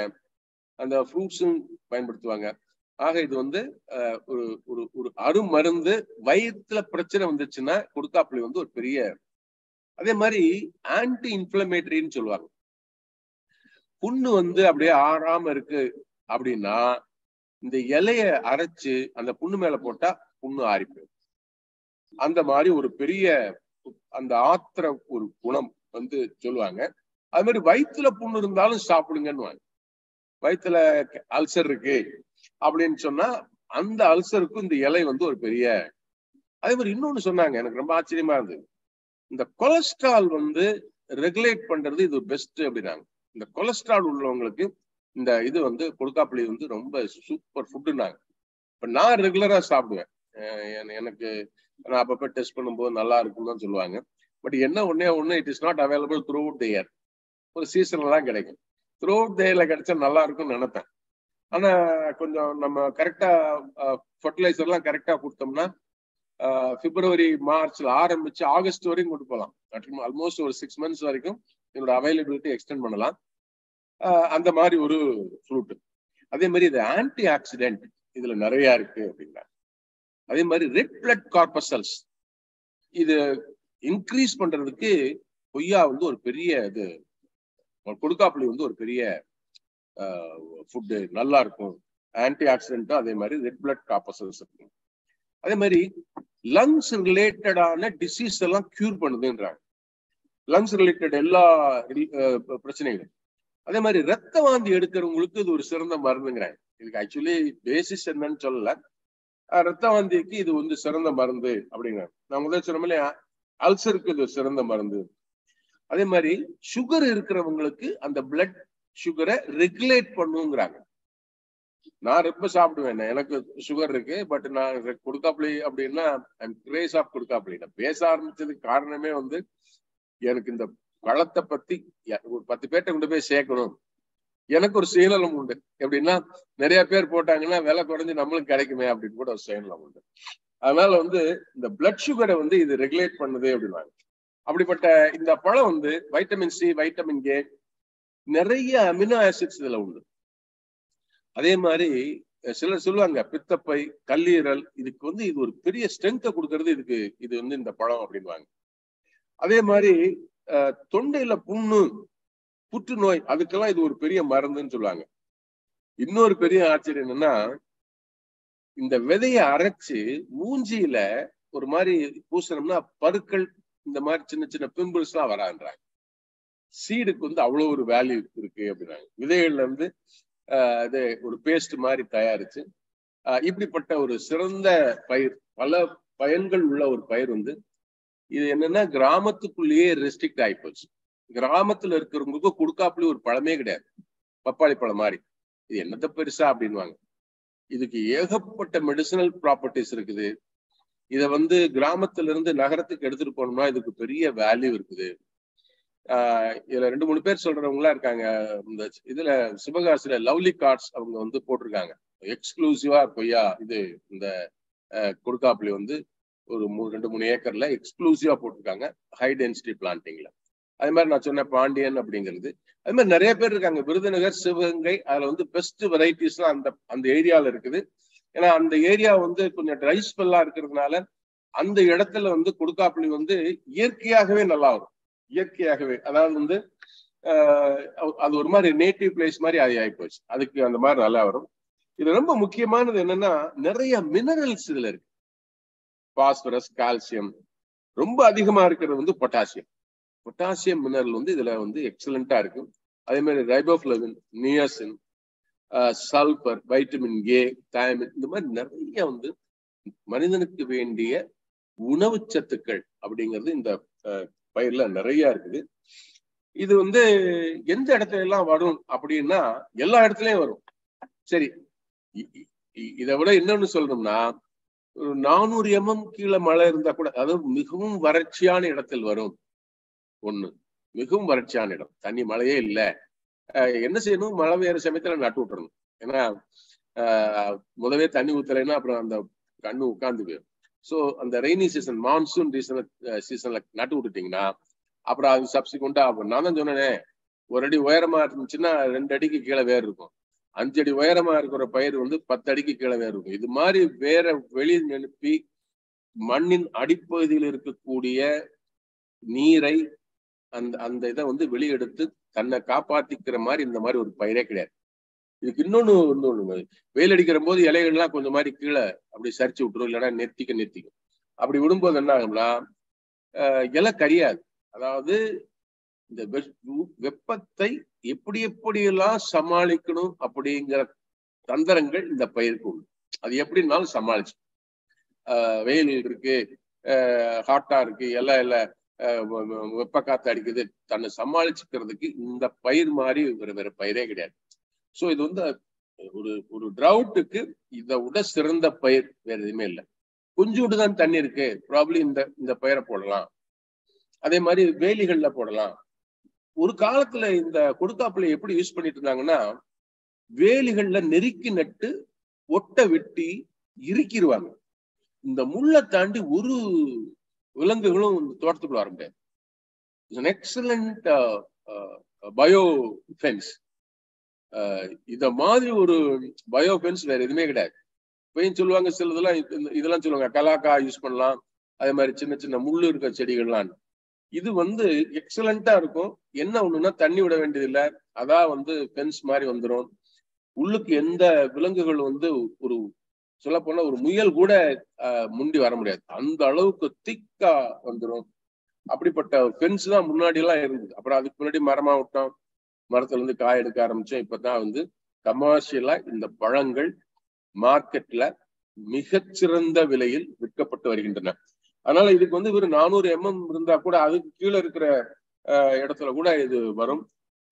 S2: அந்த ஃப்ரூட்ஸும் பயன்படுத்துவாங்க. ஆக இது வந்து ஒரு ஒரு ஒரு அருமருந்து வயிற்றுல பிரச்சனை வந்துச்சுன்னா கொடுக்காப்புளி வந்து ஒரு பெரிய அதே மாதிரி ஆன்டி இன்ஃபிளமேட்டரின்னு சொல்லுவாங்க. புண்ணு வந்து அப்படியே ஆறாம இருக்கு அப்படின்னா இந்த இலைய அரைச்சு அந்த புண்ணு மேல போட்டா புண்ணு ஆறிப்போம் அந்த மாதிரி ஒரு பெரிய அந்த ஆத்திர ஒரு குணம் வந்து சொல்லுவாங்க. அது மாதிரி வயிற்றுல புண்ணு இருந்தாலும் சாப்பிடுங்கன்னு வயிற்றுல அல்சர் இருக்கு. அப்படின்னு சொன்னா அந்த அல்சருக்கும் இந்த இலை வந்து ஒரு பெரிய அதே மாதிரி இன்னொன்னு சொன்னாங்க எனக்கு ரொம்ப ஆச்சரியமா இருந்தது. இந்த கொலஸ்ட்ரால் வந்து ரெகுலேட் பண்றது இது பெஸ்ட் அப்படின்னாங்க. இந்த கொலஸ்ட்ரால் உள்ளவங்களுக்கு இந்த இது வந்து கொடுக்காப்புளி வந்து ரொம்ப சூப்பர் ஃபுட்டுனாங்க. இப்போ நான் ரெகுலரா சாப்பிடுவேன். எனக்கு நான் அப்பப்போ டெஸ்ட் பண்ணும்போது நல்லா இருக்கும்னு தான் சொல்லுவாங்க. பட் என்ன ஒன்னே ஒன்று it is not available throughout the year ஒரு சீசன்லாம் கிடைக்கும். த்ரூ அவுட் த இயர்ல கிடைச்சா நல்லா இருக்கும்னு நினைப்பேன். ஆனா கொஞ்சம் நம்ம கரெக்டா ஃபர்டிலைசர்லாம் கரெக்டா கொடுத்தோம்னா பிப்ரவரி மார்ச்ல ஆரம்பிச்சு ஆகஸ்ட் வரையும் கொண்டு போகலாம். ஆல்மோஸ்ட் ஒரு சிக்ஸ் மந்த்ஸ் வரைக்கும் என்னோட அவைலபிலிட்டி எக்ஸ்டெண்ட் பண்ணலாம். அந்த மாதிரி ஒரு ஃப்ரூட் அதே மாதிரி இது ஆன்டி ஆக்சிடென்ட் இதுல நிறைய இருக்கு அப்படின்னா. அதே மாதிரி ரெட் பிளட் கார்பசல்ஸ் இது இன்க்ரீஸ் பண்றதுக்கு கொய்யா வந்து ஒரு பெரிய இது கொடுக்காப்புளி வந்து ஒரு பெரிய ஃபுட்டு நல்லா இருக்கும் ஆன்டி ஆக்சிடென்ட்டும் அதே மாதிரி ரெட் பிளட் காப்பசஸ் இருக்கும். அதே மாதிரி லங்ஸ் ரிலேட்டடான டிசீஸ் எல்லாம் கியூர் பண்ணுதுன்றாங்க. லங்ஸ் ரிலேட்டட் எல்லா பிரச்சனைகளும் அதே மாதிரி ரத்த வாந்தி எடுக்கிறவங்களுக்கு இது ஒரு சிறந்த மருந்துங்கிறாங்க. இதுக்கு ஆக்சுவலி பேசிஸ் என்னன்னு சொல்லல. ரத்த வாந்திக்கு இது வந்து சிறந்த மருந்து அப்படிங்கிறாங்க. நான் முதல் சொன்ன அல்சருக்கு இது சிறந்த மருந்து. அதே மாதிரி சுகர் இருக்கிறவங்களுக்கு அந்த பிளட் சுகரை ரெகுலேட் பண்ணுங்கிறாங்க. நான் ரொம்ப சாப்பிடுவேன் எனக்கு சுகர் இருக்கு பட் நான் கொடுக்காப்புளி அப்படின்னா கிரேஸ் ஆஃப் கொடுக்காப்புளி. நான் பேச ஆரம்பிச்சதுக்கு காரணமே வந்து எனக்கு இந்த பழத்தை பத்தி ஒரு பத்து பேர்ட்ட கொண்டு போய் சேர்க்கணும். எனக்கு ஒரு சுயநலம் உண்டு. எப்படின்னா நிறைய பேர் போட்டாங்கன்னா விலை குறைஞ்சு நம்மளுக்கு கிடைக்குமே அப்படின்னு கூட ஒரு சுயநலம் உண்டு. அதனால வந்து இந்த பிளட் சுகரை வந்து இது ரெகுலேட் பண்ணுது அப்படின்னாங்க அப்படிப்பட்ட இந்த பழம் வந்து வைட்டமின் சி வைட்டமின் ஏ நிறைய அமினோ ஆசிட்ஸ் இதுல உண்டு. அதே மாதிரி சிலர் சொல்லுவாங்க பித்தப்பை கல்லீரல் இதுக்கு வந்து இது ஒரு பெரிய ஸ்ட்ரென்த்தை கொடுக்கறது இதுக்கு இது வந்து இந்த பழம் அப்படின்வாங்க அதே மாதிரி தொண்டையில புண்ணு புற்றுநோய் அதுக்கெல்லாம் இது ஒரு பெரிய மருந்துன்னு சொல்லுவாங்க. இன்னொரு பெரிய ஆச்சரியம் என்னன்னா இந்த விதைய அரைச்சு மூஞ்சியில ஒரு மாதிரி பூசணும்னா பருக்கள் இந்த மாதிரி சின்ன சின்ன பிம்பிள்ஸ் எல்லாம் வரான்றாங்க சீடுக்கு வந்து அவ்வளவு ஒரு வேல்யூ இருக்கு அப்படின்னாங்க. விதைகள்ல இருந்து இது ஒரு பேஸ்ட் மாதிரி தயாரிச்சு இப்படிப்பட்ட ஒரு சிறந்த பயிர் பல பயன்கள் உள்ள ஒரு பயிர் வந்து இது என்னன்னா கிராமத்துக்குள்ளேயே ரெஸ்ட்ரிக்ட் ஆயிப்போச்சு கிராமத்துல இருக்கிறவங்களுக்கு கொடுக்காப்புல ஒரு பழமே கிடையாது. பப்பாளி பழம் மாதிரி. இது என்னத்த பெருசா அப்படின்வாங்க இதுக்கு ஏகப்பட்ட மெடிசனல் ப்ராப்பர்ட்டிஸ் இருக்குது. இதை வந்து கிராமத்துல இருந்து நகரத்துக்கு எடுத்துட்டு போனோம்னா இதுக்கு பெரிய வேல்யூ இருக்குது. இதுல ரெண்டு மூணு பேர் சொல்றவங்களா இருக்காங்க. இந்த இதுல சிவகாசில லவ்லி கார்ட்ஸ் அவங்க வந்து போட்டிருக்காங்க. எக்ஸ்க்ளூசிவா கொய்யா இது இந்த கொடுக்காப்புளி வந்து ஒரு மூ ரெண்டு மூணு ஏக்கர்ல எக்ஸ்க்ளூசிவா போட்டிருக்காங்க ஹை டென்சிட்டி பிளான்டிங்ல அது மாதிரி நான் சொன்ன பாண்டியன் அப்படிங்கிறது. அது மாதிரி நிறைய பேர் இருக்காங்க. விருதுநகர் சிவகங்கை அதுல வந்து பெஸ்ட் வெரைட்டிஸ்லாம் அந்த அந்த ஏரியால இருக்குது. ஏன்னா அந்த ஏரியா வந்து கொஞ்சம் ட்ரை ஸ்பெல்லா இருக்கிறதுனால அந்த இடத்துல வந்து கொடுக்காப்புளி வந்து இயற்கையாகவே நல்லா வரும் இயற்கையாகவே அதாவது வந்து அது ஒரு மாதிரி நேட்டிவ் பிளேஸ் மாதிரி அது ஆகிப்போச்சு அதுக்கு அந்த மாதிரி நல்லா வரும். இது ரொம்ப முக்கியமானது என்னன்னா நிறைய மினரல்ஸ் இதுல இருக்கு. பாஸ்பரஸ் கால்சியம் ரொம்ப அதிகமா இருக்கிறது வந்து பொட்டாசியம் பொட்டாசியம் மினரல் வந்து இதுல வந்து எக்ஸலண்டா இருக்கும் அதே மாதிரி riboflavin niacin sulphur vitamin A thiamine இந்த மாதிரி நிறைய வந்து மனிதனுக்கு வேண்டிய உணவு சத்துக்கள் அப்படிங்கிறது இந்த பயிர்ல நிறைய இருக்குது. இது வந்து எந்த இடத்துல எல்லாம் வரும் அப்படின்னா எல்லா இடத்துலயும் வரும். சரி இதை விட இன்னொன்னு சொல்லணும்னா ஒரு நானூறு எம்எம் கீழே மழை இருந்தா கூட அதாவது மிகவும் வறட்சியான இடத்தில் வரும். ஒண்ணு மிகவும் வறட்சியான இடம். தண்ணி மழையே இல்லை. என்ன செய்யணும்? மழை பெய்யற சமயத்துல நட்டு விட்டுறணும். ஏன்னா ஆஹ் முதவே தண்ணி ஊத்தலைன்னா அப்புறம் அந்த கண்ணு உட்கார்ந்து போயிடும் ஸோ அந்த ரெய்னி சீசன் மான்சூன் ரீசன் சீசன்ல நட்டு விட்டுட்டீங்கன்னா அப்புறம் அது சப்சிக்வெண்டா நான் தான் சொன்னேன் ஒரு அடி உயரமா இருந்துச்சுன்னா ரெண்டு அடிக்கு கீழே வேர் இருக்கும். அஞ்சு அடி உயரமா இருக்கிற பயிர் வந்து பத்து அடிக்கு கீழே வேர் இருக்கும். இது மாதிரி வேற வெளி அனுப்பி மண்ணின் அடிப்பகுதியில் இருக்கக்கூடிய நீரை அந்த அந்த இதை வந்து வெளியெடுத்து தன்னை காப்பாத்திக்கிற மாதிரி இந்த மாதிரி ஒரு பயிரே கிடையாது. இதுக்கு இன்னொன்னு இன்னொன்னு வெயில் அடிக்கிற போது இலைகள்லாம் கொஞ்சம் மாதிரி கீழே அப்படி சரிச்சு விட்டுரும் இல்லைன்னா நெத்திக்க நெத்திக்கும். அப்படி விடும்போது என்ன ஆகும்னா இலை கரியாது. அதாவது இந்த வெப்பத்தை எப்படி எப்படியெல்லாம் சமாளிக்கணும் அப்படிங்கிற தந்திரங்கள் இந்த பயிருக்கு உண்டு. அது எப்படின்னாலும் சமாளிச்சு. வெயில் இருக்கு ஹாட்டா இருக்கு எல்லாம் எல்லாம் வெப்ப காத்து அடிக்குது. தன்னை சமாளிச்சுக்கிறதுக்கு இந்த பயிர் மாதிரி வேற வேற பயிரே கிடையாது. ஸோ இது வந்து ஒரு ஒரு ட்ரவுட்டுக்கு இதை விட சிறந்த பயிர் வேற எதுவுமே இல்லை. கொஞ்சோடு தான் தண்ணி இருக்கு. ப்ராப்ளி இந்த இந்த பயிரை போடலாம். அதே மாதிரி வேலிகள்ல போடலாம். ஒரு காலத்துல இந்த கொடுக்காப்புல எப்படி யூஸ் பண்ணிட்டு இருந்தாங்கன்னா வேலிகள்ல நெருக்கி நட்டு ஒட்டை வெட்டி இறுக்கிடுவாங்க இந்த முள்ளை தாண்டி ஒரு விலங்குகளும் இந்த தோட்டத்துக்குள்ள வர முடியாது. இட்ஸ் எக்ஸலண்ட் பயோ ஃபென்ஸ் இத மாதிரி ஒரு பயோபென்ஸ் வேற எதுவுமே கிடையாது. இப்பயும் சொல்லுவாங்க சிலதெல்லாம் இதெல்லாம் சொல்லுவாங்க கலாக்கா யூஸ் பண்ணலாம். அதே மாதிரி சின்ன சின்ன முள்ளு இருக்க செடிகள்லாம். இது வந்து எக்ஸலண்டா இருக்கும். என்ன ஒண்ணுன்னா தண்ணி விட வேண்டியதில்லை. அதான் வந்து பென்ஸ் மாதிரி வந்துடும் உள்ளுக்கு எந்த விலங்குகள் வந்து ஒரு சொல்ல போனா ஒரு முயல் கூட முண்டி வர முடியாது. அந்த அளவுக்கு திக்கா வந்துடும் அப்படிப்பட்ட ஃபென்ஸ் தான் முன்னாடி எல்லாம் இருந்தது. அப்புறம் அதுக்கு முன்னாடி மரமா விட்டோம். மரத்துல இருந்து காய் எடுக்க ஆரம்பிச்சோம் இப்பதான் வந்து கமர்ஷியலா இந்த பழங்கள் மார்க்கெட்ல மிகச்சிறந்த விலையில் விற்கப்பட்டு வருகின்றன. அதனால இதுக்கு வந்து ஒரு நானூறு எம்எம் இருந்தா கூட அதுக்கு கீழே இருக்கிற இடத்துல கூட இது வரும்.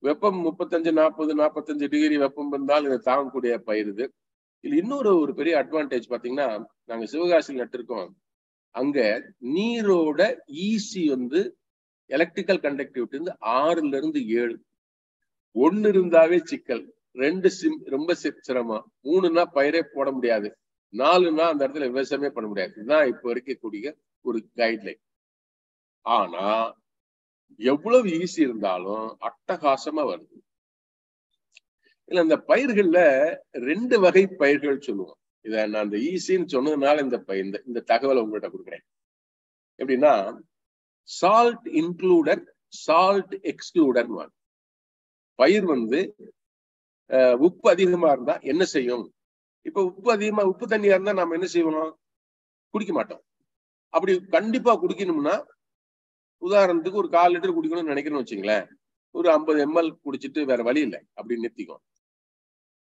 S2: வெப்பம் முப்பத்தஞ்சு நாற்பது நாற்பத்தஞ்சு டிகிரி வெப்பம் இருந்தால் இதை தாங்கக்கூடிய பயிர் இது. இதுல இன்னொரு ஒரு பெரிய அட்வான்டேஜ் பாத்தீங்கன்னா நாங்க சிவகாசியில் நட்டிருக்கோம். அங்க நீரோட ஈசி வந்து எலக்ட்ரிக்கல் கண்டக்டிவிட்டி வந்து ஆறுல இருந்து ஏழு. ஒன்னு இருந்தாவே சிக்கல். ரெண்டு சிம் ரொம்ப சிரமம். மூணுன்னா பயிரே போட முடியாது. நாலுன்னா அந்த இடத்துல விவசாயமே பண்ண முடியாது. இதுதான் இப்ப இருக்கக்கூடிய ஒரு கைட்லைன் ஆனா எவ்வளவு ஈஸி இருந்தாலும் அட்டகாசமா வருது. இல்ல இந்த பயிர்கள்ல ரெண்டு வகை பயிர்கள் சொல்லுவோம். இத நான் இந்த ஈஸின்னு சொன்னதுனால இந்த இந்த இந்த தகவலை உங்கள்கிட்ட கொடுக்குறேன். எப்படின்னா சால்ட் இன்க்ளூடர் சால்ட் எக்ஸ்க்ளூடர் பயிர் வந்து உப்பு அதிகமா இருந்தா என்ன செய்யும்? இப்ப உப்பு அதிகமா உப்பு தண்ணியா இருந்தா நம்ம என்ன செய்வோம் குடிக்க மாட்டோம். அப்படி கண்டிப்பா குடிக்கணும்னா உதாரணத்துக்கு ஒரு கால் லிட்டர் குடிக்கணும்னு நினைக்கிறோம்னு வச்சுங்களேன். ஒரு ஐம்பது எம்எல் குடிச்சிட்டு வேற வழி இல்லை. அப்படின்னு நிறுத்திக்கும்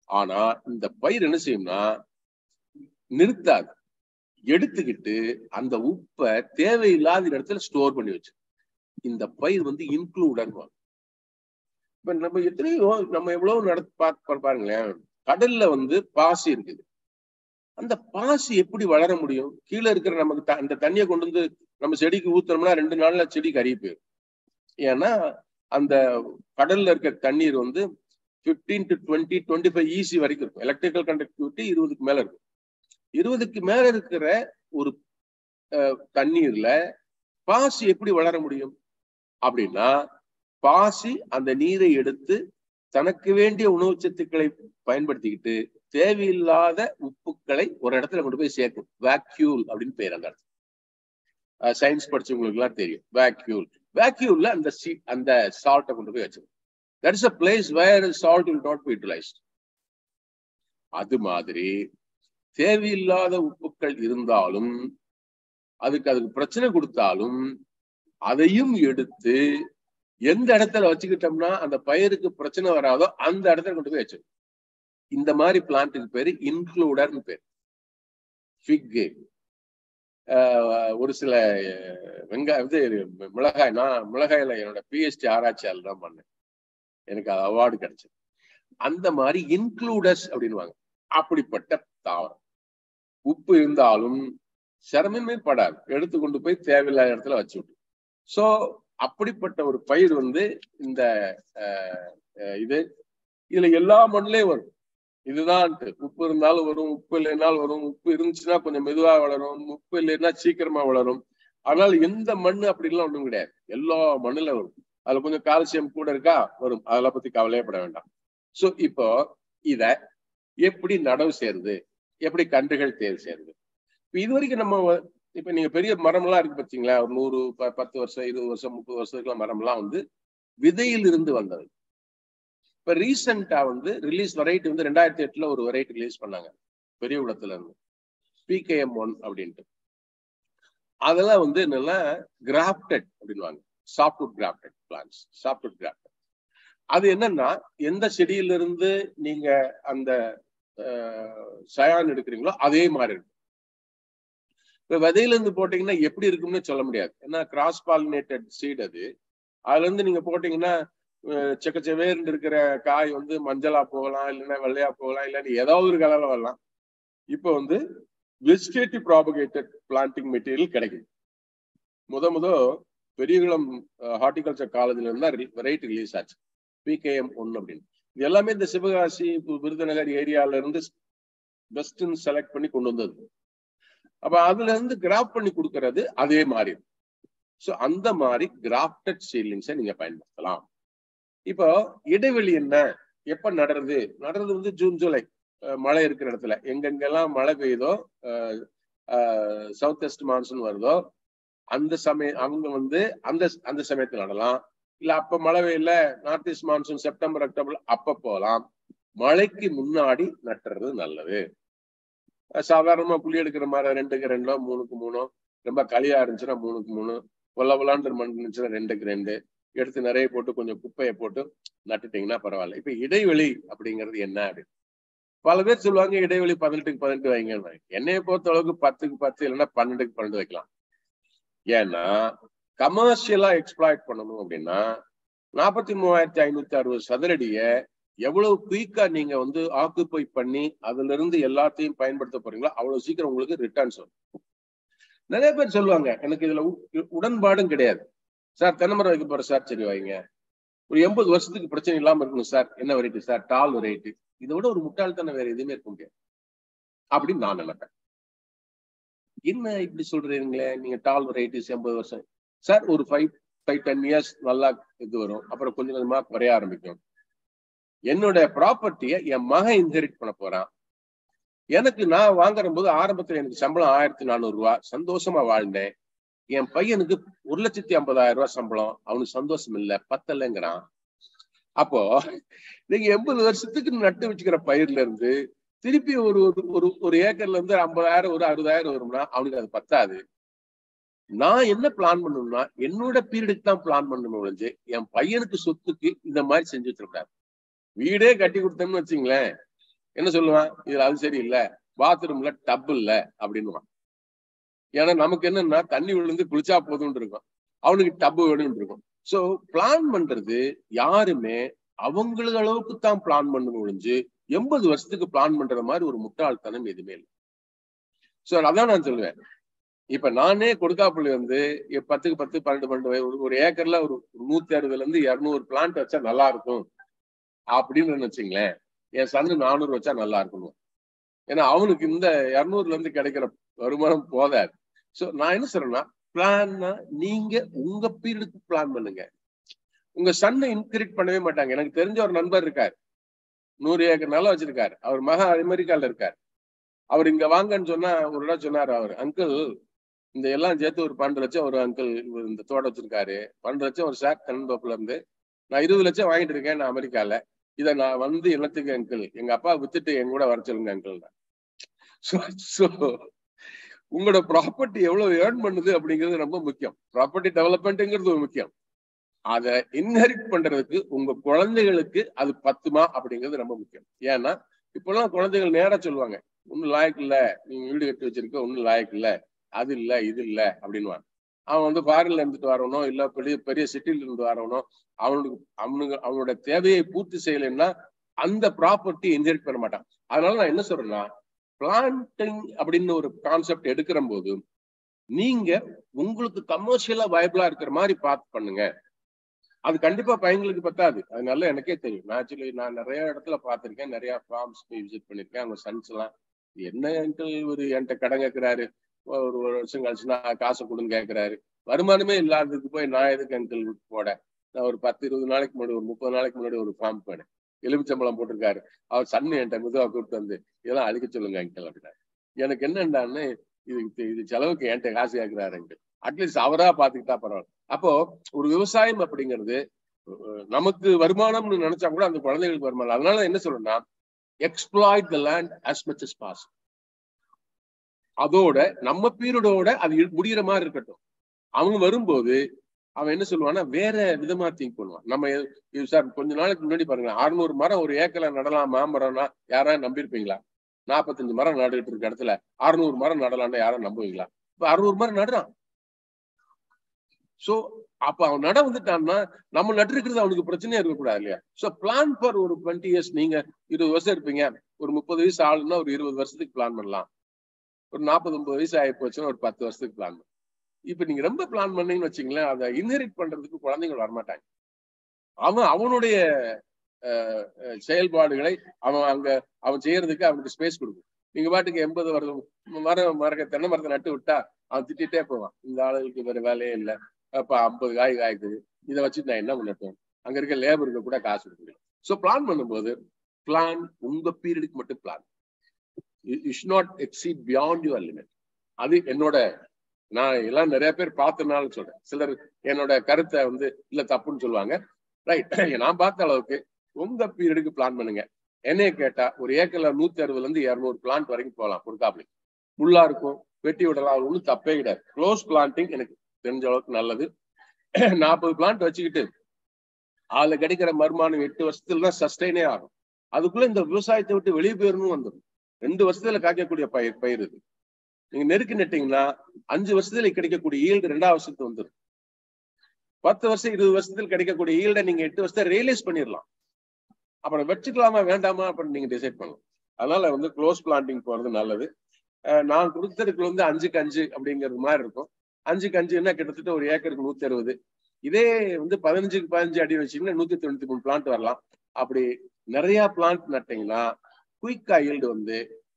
S2: ஆனா இந்த பயிர் என்ன செய்யும்னா நிறுத்தாது. எடுத்துக்கிட்டு அந்த உப்பை தேவையில்லாத இடத்துல ஸ்டோர் பண்ணி வச்சு இந்த பயிர் வந்து இன்க்ளூடன் இப்ப நம்ம எத்தனையோ நம்ம எவ்வளவு நட பாருங்களேன். கடல்ல வந்து பாசி இருக்குது. அந்த பாசி எப்படி வளர முடியும்? கீழே இருக்கிற நமக்கு அந்த தண்ணியை கொண்டு வந்து நம்ம செடிக்கு ஊத்துறோம்னா ரெண்டு நாள்ல செடி கருகி போயிடும் ஏன்னா அந்த கடல்ல இருக்க தண்ணீர் வந்து fifteen to twenty twenty five EC வரைக்கும் இருக்கும். எலக்ட்ரிக்கல் கண்டக்டிவிட்டி இருபதுக்கு மேல இருக்கும். இருபதுக்கு மேல இருக்கிற ஒரு தண்ணீர்ல பாசி எப்படி வளர முடியும்? அப்படின்னா பாசி அந்த நீரை எடுத்து தனக்கு வேண்டிய உணவு சத்துக்களை பயன்படுத்திக்கிட்டு தேவையில்லாத உப்புக்களை ஒரு இடத்துல கொண்டு போய் சேர்க்கும். வேக்யூல் அப்படின்னு பேர் அந்த இடத்துல. சயின்ஸ் படிச்சவங்களுக்கு எல்லாம் தெரியும். வேக்யூல் வேக்யூல்ல அந்த சி அந்த சால்ட்டை கொண்டு போய் வச்சிருக்கும் that is a place where salt will not be utilised அது மாதிரி தேவையில்லாத உப்புக்கள் இருந்தாலும் அதுக்கு அதுக்கு பிரச்சனை கொடுத்தாலும் அதையும் எடுத்து எந்த இடத்துல வச்சுக்கிட்டோம்னா அந்த பயிருக்கு பிரச்சனை வராதோ அந்த இடத்துல கொண்டு போய் வச்சிடும் இந்த மாதிரி பிளான்ட்டுக்கு பேரு இன்க்ளூடர்னு பேர். ஃபிக்கு ஒரு சில வெங்காய இது மிளகாய் நான் மிளகாயில என்னோட பிஹெச்டி ஆராய்ச்சியால் தான் பண்ணேன். எனக்கு அது அவார்டு கிடைச்சது. அந்த மாதிரி இன்க்ளூடர்ஸ் அப்படின்வாங்க அப்படிப்பட்ட தாவரம். உப்பு இருந்தாலும் சிரமமே படாது. எடுத்து கொண்டு போய் தேவையில்லாத இடத்துல வச்சு விட்டு. சோ அப்படிப்பட்ட ஒரு பயிர் வந்து இந்த இது இதுல எல்லா மண்ணிலையும் வரும். இதுதான் உப்பு இருந்தாலும் வரும் உப்பு இல்லைனாலும் வரும். உப்பு இருந்துச்சுன்னா கொஞ்சம் மெதுவா வளரும். உப்பு இல்லைன்னா சீக்கிரமா வளரும். அதனால எந்த மண்ணு அப்படிலாம் ஒண்ணும் கிடையாது. எல்லா மண்ணுல வரும். அதுல கொஞ்சம் கால்சியம் கூட இருக்கா? வரும். அதெல்லாம் பத்தி கவலையப்பட வேண்டாம். சோ இப்போ இத எப்படி நடவு சேருது எப்படி கன்றுகள் தேர்வு சேருது இது வரைக்கும் நம்ம இப்ப நீங்க பெரிய மரம் எல்லாம் இருக்கு பார்த்தீங்களா ஒரு நூறு பத்து வருஷம் இருபது வருஷம் முப்பது வருஷத்துக்குலாம் மரம் எல்லாம் வந்து விதையில் இருந்து வந்தது. இப்ப ரீசெண்டா வந்து ரிலீஸ் வெரைட்டி வந்து ரெண்டாயிரத்தி எட்டுல ஒரு வெரைட்டி ரிலீஸ் பண்ணாங்க. பெரிய குளத்துல இருந்து. பிகேஎம் ஒன் அப்படின்ட்டு. அதெல்லாம் வந்து என்னன்னா கிராஃப்டட் அப்படின்வாங்க softwood grafted plants softwood grafted அது என்னன்னா எந்த செடியிலிருந்து நீங்க அந்த சயான் எடுக்கிறீங்களோ அதே மாதிரி இருக்கும். இப்ப விதையில இருந்து போட்டீங்கன்னா எப்படி இருக்கும்னு சொல்ல முடியாது. ஏன்னா கிராஸ் பாலினேட்டட் சீட் அது. அதுல இருந்து நீங்க போட்டீங்கன்னா செக்கச்செவேர்னு இருக்கிற காய் வந்து மஞ்சளா போகலாம் இல்லைன்னா வெள்ளையா போகலாம் இல்லாட்டி ஏதாவது ஒரு கலர்ல வரலாம். இப்போ வந்து வெஜிடேட்டிவ் ப்ராபகேட்டட் பிளான்டிங் மெட்டீரியல் கிடைக்கும் முத முத பெரியகுளம் ஹார்டிகல்ச்சர் காலேஜ்ல இருந்தா வெரைட்டி ரிலீஸ் ஆச்சு. பிகேஎம் ஒன்னு அப்படின்னு. இது எல்லாமே இந்த சிவகாசி விருதுநகர் ஏரியால இருந்து பெஸ்ட்ன்னு செலக்ட் பண்ணி கொண்டு வந்தது. அப்ப அதுல இருந்து கிராஃப்ட் பண்ணி கொடுக்கறது அதே மாதிரி. ஸோ அந்த மாதிரி கிராஃப்டட் சீலிங்ஸை நீங்க பயன்படுத்தலாம். இப்போ இடைவெளி என்ன? எப்ப நடுறது? நடுறது வந்து ஜூன் ஜூலை. மழை இருக்கிற இடத்துல. எங்கெங்கெல்லாம் மழை பெய்யுதோ சவுத் வெஸ்ட் மான்சூன் வருதோ அந்த சமயம் அவங்க வந்து அந்த அந்த சமயத்தில் நடலாம். இல்ல அப்ப மழை பெய்யல north east monsoon September October அப்ப போகலாம் மழைக்கு முன்னாடி நட்டுறது நல்லது. சாதாரணமா புளி எடுக்கிற மாதிரி ரெண்டுக்கு ரெண்டோ மூணுக்கு மூணோ ரொம்ப களியா இருந்துச்சுன்னா மூணுக்கு மூணு பொல்ல பொலாண்டு மண் இருந்துச்சுன்னா ரெண்டுக்கு ரெண்டு எடுத்து நிறைய போட்டு கொஞ்சம் குப்பையை போட்டு நட்டுட்டீங்கன்னா பரவாயில்ல. இப்ப இடைவெளி அப்படிங்கிறது என்ன அப்படின்னு? பல பேர் சொல்லுவாங்க இடைவெளி பதினெட்டுக்கு பதினெட்டு வைங்க. என்னைய பொறுத்த அளவுக்கு பத்துக்கு பத்து இல்லைன்னா பன்னெண்டுக்கு பன்னெண்டு வைக்கலாம். ஏன்னா கமர்ஷியலா எக்ஸ்பிளாய்ட் பண்ணணும் அப்படின்னா நாற்பத்தி மூவாயிரத்தி ஐநூத்தி அறுபது சதுரடிய எவ்வளவு குயிக்கா நீங்க வந்து ஆக்குப்பை பண்ணி அதுல இருந்து எல்லாத்தையும் பயன்படுத்த போறீங்களோ அவ்வளவு சீக்கிரம் உங்களுக்கு ரிட்டர்ன்ஸ் வரும். நிறைய பேர் சொல்லுவாங்க எனக்கு இதுல உடன்பாடும் கிடையாது. சார் தென்னமரம் வைக்க போற சார் சரி வைங்க. ஒரு எண்பது வருஷத்துக்கு பிரச்சனை இல்லாம இருக்கணும் சார் என்ன வெரைட்டி சார் டால் வெரைட்டி இதை விட ஒரு முட்டாள்தனம் வேற எதுவுமே இருக்க முடியாது. அப்படின்னு நான் நினைப்பேன். என்ன இப்படி சொல்றீங்களே? நீங்க டால் வெரைட்டிஸ் எண்பது வருஷம். சார் ஒரு ஃபைவ் ஃபைவ் டென் இயர்ஸ் நல்லா இது வரும். அப்புறம் கொஞ்சம் கொஞ்சமா குறைய ஆரம்பிக்கும். என்னோட ப்ராப்பர்ட்டியை என் மகன் இன்ஹெரிட் பண்ண போறான். எனக்கு நான் வாங்குற போது ஆரம்பத்துல எனக்கு சம்பளம் ஆயிரத்தி நானூறு ரூபா சந்தோஷமா வாழ்ந்தேன். என் பையனுக்கு ஒரு லட்சத்தி ஐம்பதாயிரம் ரூபாய் சம்பளம். அவனுக்கு சந்தோஷம் இல்லை பத்தலைங்கிறான். அப்போ நீங்க எண்பது வருஷத்துக்கு நட்டு வச்சுக்கிற பயிர்ல இருந்து திருப்பி ஒரு ஒரு ஒரு ஏக்கர்ல இருந்து ஐம்பதாயிரம் ஒரு அறுபதாயிரம் வரும்னா அவனுக்கு அது பத்தாது. நான் என்ன பிளான் பண்ணணும்னா என்னோட பீரியடுக்கு தான் பிளான் பண்ணணும் ஒழிஞ்சு என் பையனுக்கு சொத்துக்கு இந்த மாதிரி செஞ்சு வச்சிருக்காரு வீடே கட்டி கொடுத்தோம்னு வச்சுங்களேன். என்ன சொல்லுவான்? இதுல அது சரியில்லை. பாத்ரூம்ல டப் இல்ல அப்படின்னுவான். ஏன்னா நமக்கு என்னன்னா தண்ணி விழுந்து குளிச்சா போதும்னு இருக்கும். அவனுக்கு டப்பு வேணும்னு இருக்கும். சோ பிளான் பண்றது யாருமே அவங்களுக்கு அளவுக்கு தான் பிளான் பண்ணணும் ஒழிஞ்சு எண்பது வருஷத்துக்கு பிளான் பண்ற மாதிரி ஒரு முட்டாள்தனம் எதுவுமே இல்லை. சோ அதான் நான் சொல்லுவேன். இப்ப நானே கொடுக்காப்புள்ளி வந்து பத்துக்கு பத்து பன்னெண்டு பன்னெண்டு ஒரு ஏக்கர்ல ஒரு நூத்தி அறுபதுல இருந்து இருநூறு பிளான்ட் வச்சா நல்லா இருக்கும். அப்படின்னு வச்சுங்களேன் என் சன்னு நானூறு வச்சா நல்லா இருக்கணும் ஏன்னா அவனுக்கு இந்த இரநூறுல இருந்து கிடைக்கிற வருமானம் போதாது. சோ நான் என்ன சொல்றேன்னா பிளான்னா நீங்க உங்க பீரியடுக்கு பிளான் பண்ணுங்க. உங்க சன்னை இன்கிரீட் பண்ணவே மாட்டாங்க. எனக்கு தெரிஞ்ச ஒரு நண்பர் இருக்காரு. நூறு ஏக்கர் நல்லா வச்சிருக்காரு. அவர் மகா அமெரிக்கால இருக்காரு. அவர் இங்க வாங்கன்னு சொன்னா ஒரு இடம் சொன்னாரு அவர் அங்கிள் இந்த எல்லாம் சேர்த்து ஒரு பன்னெண்டு லட்சம் ஒரு அங்கிள் இந்த தோட்டம் வச்சிருக்காரு. பன்னெண்டு லட்சம் ஒரு சார் தென்னந்தோப்புல இருந்து நான் இருபது லட்சம் வாங்கிட்டு இருக்கேன் நான் அமெரிக்கால. இதை நான் வந்து என்னத்துக்கு அங்கிள் எங்க அப்பா வித்துட்டு என் கூட வர சொல்லுங்க அங்கிள் ஸோ உங்களோட ப்ராப்பர்ட்டி எவ்வளவு ஏர்ன் பண்ணுது அப்படிங்கிறது ரொம்ப முக்கியம். ப்ராப்பர்ட்டி டெவலப்மெண்ட்ங்கிறது ஒரு முக்கியம். அதை இன்ஹெரிட் பண்றதுக்கு உங்க குழந்தைகளுக்கு அது பத்துமா அப்படிங்கிறது ரொம்ப முக்கியம். ஏன்னா இப்பெல்லாம் குழந்தைகள் நேரா சொல்லுவாங்க ஒன்னும் லாயக்கு இல்ல. நீங்க வீடு கட்டி வச்சிருக்க ஒன்னும் லாயக்கு இல்ல. அது இல்ல இது இல்ல. அப்படின்வாங்க அவன் வந்து ஃபாரின்ல இருந்துட்டு வரணும் இல்ல பெரிய பெரிய சிட்டில இருந்து வரணும். அவனுக்கு அவனுக்கு அவனோட தேவையை பூர்த்தி செய்யலைன்னா அந்த ப்ராப்பர்ட்டி இன்ஹெரிட் பண்ண மாட்டான். அதனால நான் என்ன சொல்றேன்னா பிளான்டிங் அப்படின்னு ஒரு கான்செப்ட் எடுக்கிற போது நீங்க உங்களுக்கு கமர்ஷியலா வயபிளா இருக்கிற மாதிரி பார்த்து பண்ணுங்க. அது கண்டிப்பா பையங்களுக்கு பத்தாது. அதனால எனக்கே தெரியும். நான் ஆக்சுவலி நான் நிறைய இடத்துல பார்த்திருக்கேன். நிறைய ஃபார்ம்ஸ் போய் விசிட் பண்ணிருக்கேன். அவங்க சன்ஸ் எல்லாம். என்ன அங்கிள் ஒரு என்கிட்ட கடன் கேட்கிறாரு ஒரு ஒரு வருஷம் கழிச்சு நான் காசை கொடுன்னு கேட்கிறாரு வருமானமே இல்லாததுக்கு போய் நான் எதுக்கு அங்கிள் போட நான் ஒரு பத்து இருபது நாளைக்கு முன்னாடி ஒரு முப்பது நாளைக்கு முன்னாடி ஒரு ஃபார்ம் போனேன். எலுமிச்சம்பளம் போட்டிருக்காரு. அவர் சன்னு என்கிட்ட மிதுவா கூப்பிட்டு வந்து இதெல்லாம் அழிக்க சொல்லுங்க அங்கிள் அப்படின்னா எனக்கு என்னண்டான்னு இது இது செலவுக்கு என்கிட்ட காசு கேட்கிறாரு அங்கிள் அட்லீஸ்ட் அவரா பாத்துக்கிட்டா பரவாயில்ல. அப்போ ஒரு விவசாயம் அப்படிங்கிறது நமக்கு வருமானம்னு நினைச்சா கூட அந்த குழந்தைகளுக்கு வருமானம் அதனால என்ன சொல்லணும்னா exploit the land as much as possible அதோட நம்ம பீரியடோட அது முடிகிற மாதிரி இருக்கட்டும். அவங்க வரும்போது அவன் என்ன சொல்லுவான்னா வேற விதமா திங்க் பண்ணுவான். நம்ம சார் கொஞ்ச நாளைக்கு முன்னாடி பாருங்க அறுநூறு மரம் ஒரு ஏக்கல நடலாம் மாமரம்னா யாராவது நம்பியிருப்பீங்களா? நாற்பத்தஞ்சு மரம் நடுகிட்டு இருக்க இடத்துல அறுநூறு மரம் நடலாம்னு யாரும் நம்புவீங்களா? இப்ப அறுநூறு மரம் நடுறான். சோ அப்ப அவன் நட வந்துட்டான்னா நம்ம நட்டிருக்கிறது அவனுக்கு பிரச்சனையா இருக்கக்கூடாது இல்லையா? சோ பிளான் ஃபார் ஒரு டுவெண்ட்டி இயர்ஸ் நீங்க இருபது வருஷம் இருப்பீங்க. ஒரு முப்பது வயசு ஆளுன்னா ஒரு இருபது வருஷத்துக்கு பிளான் பண்ணலாம். ஒரு நாற்பது ஐம்பது வயசு ஆகி போச்சுன்னா ஒரு பத்து வருஷத்துக்கு பிளான் பண்ணலாம் இப்ப நீங்க ரொம்ப பிளான் பண்ணீங்கன்னு வச்சுங்களேன் அதை இன்ஹெரிட் பண்றதுக்கு குழந்தைகள் வரமாட்டாங்க. அவன் அவனுடைய செயல்பாடுகளை அவன் அங்க அவன் செய்யறதுக்கு அவனுக்கு ஸ்பேஸ் கொடுக்கும். நீங்க பாட்டுக்கு எண்பது வருஷம் மரம் மரக்க தென்னை மரத்தை நட்டு விட்டா அவன் திட்டிகிட்டே போவான். இந்த ஆளுகளுக்கு வேற வேலையே இல்லை. அப்ப ஐம்பது காய் காய்க்குது. இதை வச்சுட்டு நான் என்ன பண்ணட்டும் அங்க இருக்க லேபருக்கு கூட காசு கொடுக்க ஸோ பிளான் பண்ணும்போது பிளான் உங்க பீரியடுக்கு மட்டும் plan is not exceed beyond your limit அது என்னோட நான் எல்லாம் நிறைய பேர் பார்த்தனால சொல்றேன். சிலர் என்னோட கருத்தை வந்து இல்ல தப்புன்னு சொல்லுவாங்க. ரைட் *laughs* நான் பார்த்த அளவுக்கு உங்க பீரியடுக்கு பிளான் பண்ணுங்க. என்னைய கேட்டா ஒரு ஏக்கர்ல நூத்தி அறுபதுல இருந்து இருநூறு பிளான்ட் வரைக்கும் போகலாம் கொடுக்காப்ளி முள்ளா இருக்கும் வெட்டி விடலாம் அது ஒன்றும் தப்பே கிடையாது. க்ளோஸ் பிளான்டிங் எனக்கு தெரிஞ்ச அளவுக்கு நல்லது. *clears throat* நாற்பது பிளான்ட் வச்சுக்கிட்டு அதுல கிடைக்கிற வருமானம் எட்டு வருஷத்துல தான் சஸ்டைனே ஆகும். அதுக்குள்ள இந்த விவசாயத்தை விட்டு வெளியே போயிடணும் வந்துடும். ரெண்டு வருஷத்துல காய்க்கக்கூடிய பயிர் பயிர் இது. நீங்க நெருக்கி நட்டீங்கன்னா அஞ்சு வருஷத்துல கிடைக்கக்கூடிய ஈல்டு ரெண்டாவது வருஷத்துக்கு வந்துடும் பத்து வருஷம் இருபது வருஷத்தில் கிடைக்கக்கூடிய ஈல்டை நீங்க எட்டு வருஷத்தை ரியலைஸ் பண்ணிடலாம் அப்புறம் வச்சுக்கலாமா வேண்டாமா அப்படின்னு நீங்க டிசைட் பண்ணலாம். அதனால வந்து க்ளோஸ் பிளான்டிங் போறது நல்லது. நான் கொடுத்ததுக்கு வந்து அஞ்சுக்கு அஞ்சு அப்படிங்கிறது மாதிரி இருக்கும். அஞ்சுக்கு அஞ்சுன்னா கிட்டத்தட்ட ஒரு ஏக்கருக்கு நூத்தி அறுபது இதே வந்து பதினஞ்சுக்கு பதினஞ்சு அடி வச்சீங்கன்னா நூத்தி தொண்ணூத்தி மூணு பிளான்ட் வரலாம். அப்படி நிறைய பிளான்ட் நட்டீங்கன்னா குயிக்கா ஈல்டு வந்து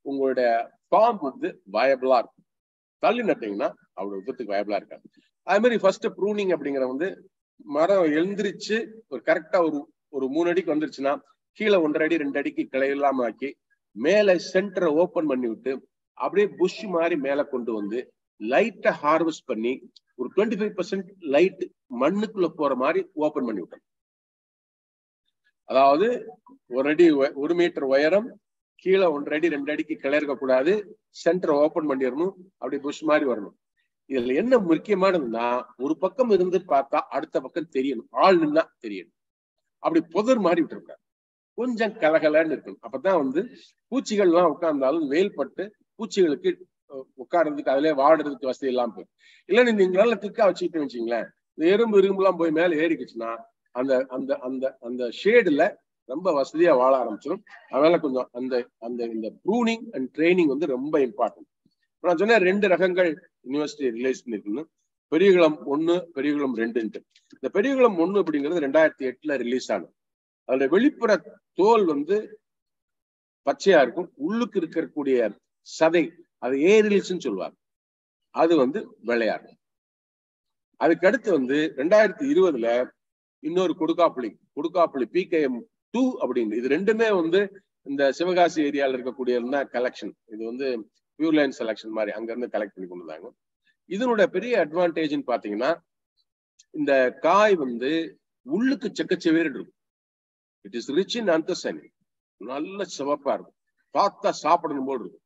S2: உங்களுடைய ஃபார்ம் வந்து வயபிளா இருக்கும். தள்ளி நட்டீங்கன்னா அவ்வளோ விபத்துக்கு வயபிளா இருக்காது. அது மாதிரி ஃபர்ஸ்ட் ப்ரூனிங் அப்படிங்கிற வந்து மரம் எழுந்திரிச்சு ஒரு கரெக்டா ஒரு ஒரு மூணு அடிக்கு வந்துருச்சுன்னா கீழே ஒன்றரை அடி ரெண்டு அடிக்கு கிளை இல்லாம ஆக்கி மேலே சென்டரை ஓப்பன் பண்ணி விட்டு அப்படியே புஷ் மாதிரி மேலே கொண்டு வந்து லைட்டை ஹார்வெஸ்ட் பண்ணி ஒரு டுவெண்ட்டி ஃபைவ் பர்சன்ட் லைட் மண்ணுக்குள்ள போற மாதிரி ஓப்பன் பண்ணி விட்டோம். அதாவது ஒரு அடி ஒரு மீட்டர் உயரம் கீழே ஒன்றரை அடி ரெண்டு அடிக்கு கிளர்க்க கூடாது சென்டரை ஓபன் பண்ணிடணும். அப்படி புஷ் மாதிரி வரணும். இதுல என்ன முக்கியமானதுன்னா ஒரு பக்கம் இருந்து பார்த்தா அடுத்த பக்கம் தெரியணும். ஆள் நின்னா தெரியணும். அப்படி புதர் மாறி விட்டுருக்காரு. கொஞ்சம் கலகலன்னு இருக்கணும். அப்பதான் வந்து பூச்சிகள் எல்லாம் உட்கார்ந்தாலும் வெயில் பட்டு பூச்சிகளுக்கு உட்கார்றதுக்கு அதுல வாடுறதுக்கு வசதி இல்லாம போயிடும். இல்லைன்னு நீங்க நல்ல திக்கா வச்சுக்கிட்டு வச்சுங்களேன் இந்த எறும்பு இரும்பு எல்லாம் போய் மேல ஏறிக்குச்சுன்னா அந்த அந்த அந்த அந்த ஷேடுல ரொம்ப வசதியா வாழ ஆரம்பிச்சிடும் அதனால கொஞ்சம் அந்த அந்த இந்த ப்ரூனிங் அண்ட் ட்ரைனிங் வந்து ரொம்ப இம்பார்ட்டன்ட் நான் சொன்னேன் ரெண்டு ரகங்கள் யூனிவர்சிட்டி ரிலீஸ் பண்ணிருக்கணும் பெரியகுளம் ஒன்னு பெரியகுளம் ரெண்டுன்ட்டு. இந்த பெரியகுளம் ஒண்ணு அப்படிங்கிறது ரெண்டாயிரத்தி எட்டுல ரிலீஸ் ஆனது. அதோட வெளிப்புற தோல் வந்து பச்சையா இருக்கும். உள்ளுக்கு இருக்கக்கூடிய சதை அது ஏரில்ஸ்ன்னு சொல்லுவாங்க. அது வந்து வெள்ளையா அதுக்கடுத்து அதுக்கு அடுத்து வந்து ரெண்டாயிரத்தி இருபதுல இன்னொரு கொடுக்காப்புளி கொடுக்காப்புளி பிகேஎம் டூ அப்படின்னு இது ரெண்டுமே வந்து இந்த சிவகாசி ஏரியால இருக்கக்கூடிய கலெக்ஷன் இது வந்து பியூர் லைன் செலெக்ஷன் மாதிரி அங்க இருந்து கலெக்ட் பண்ணி கொண்டு வந்தாங்க. இதனுடைய பெரிய அட்வான்டேஜ்னு பாத்தீங்கன்னா இந்த காய் வந்து உள்ளுக்கு செக்கச்செவேறு இருக்கும். It is rich in anthocyanin நல்ல சிவப்பா இருக்கும். பார்த்தா சாப்பிடணும் போல் இருக்கும்.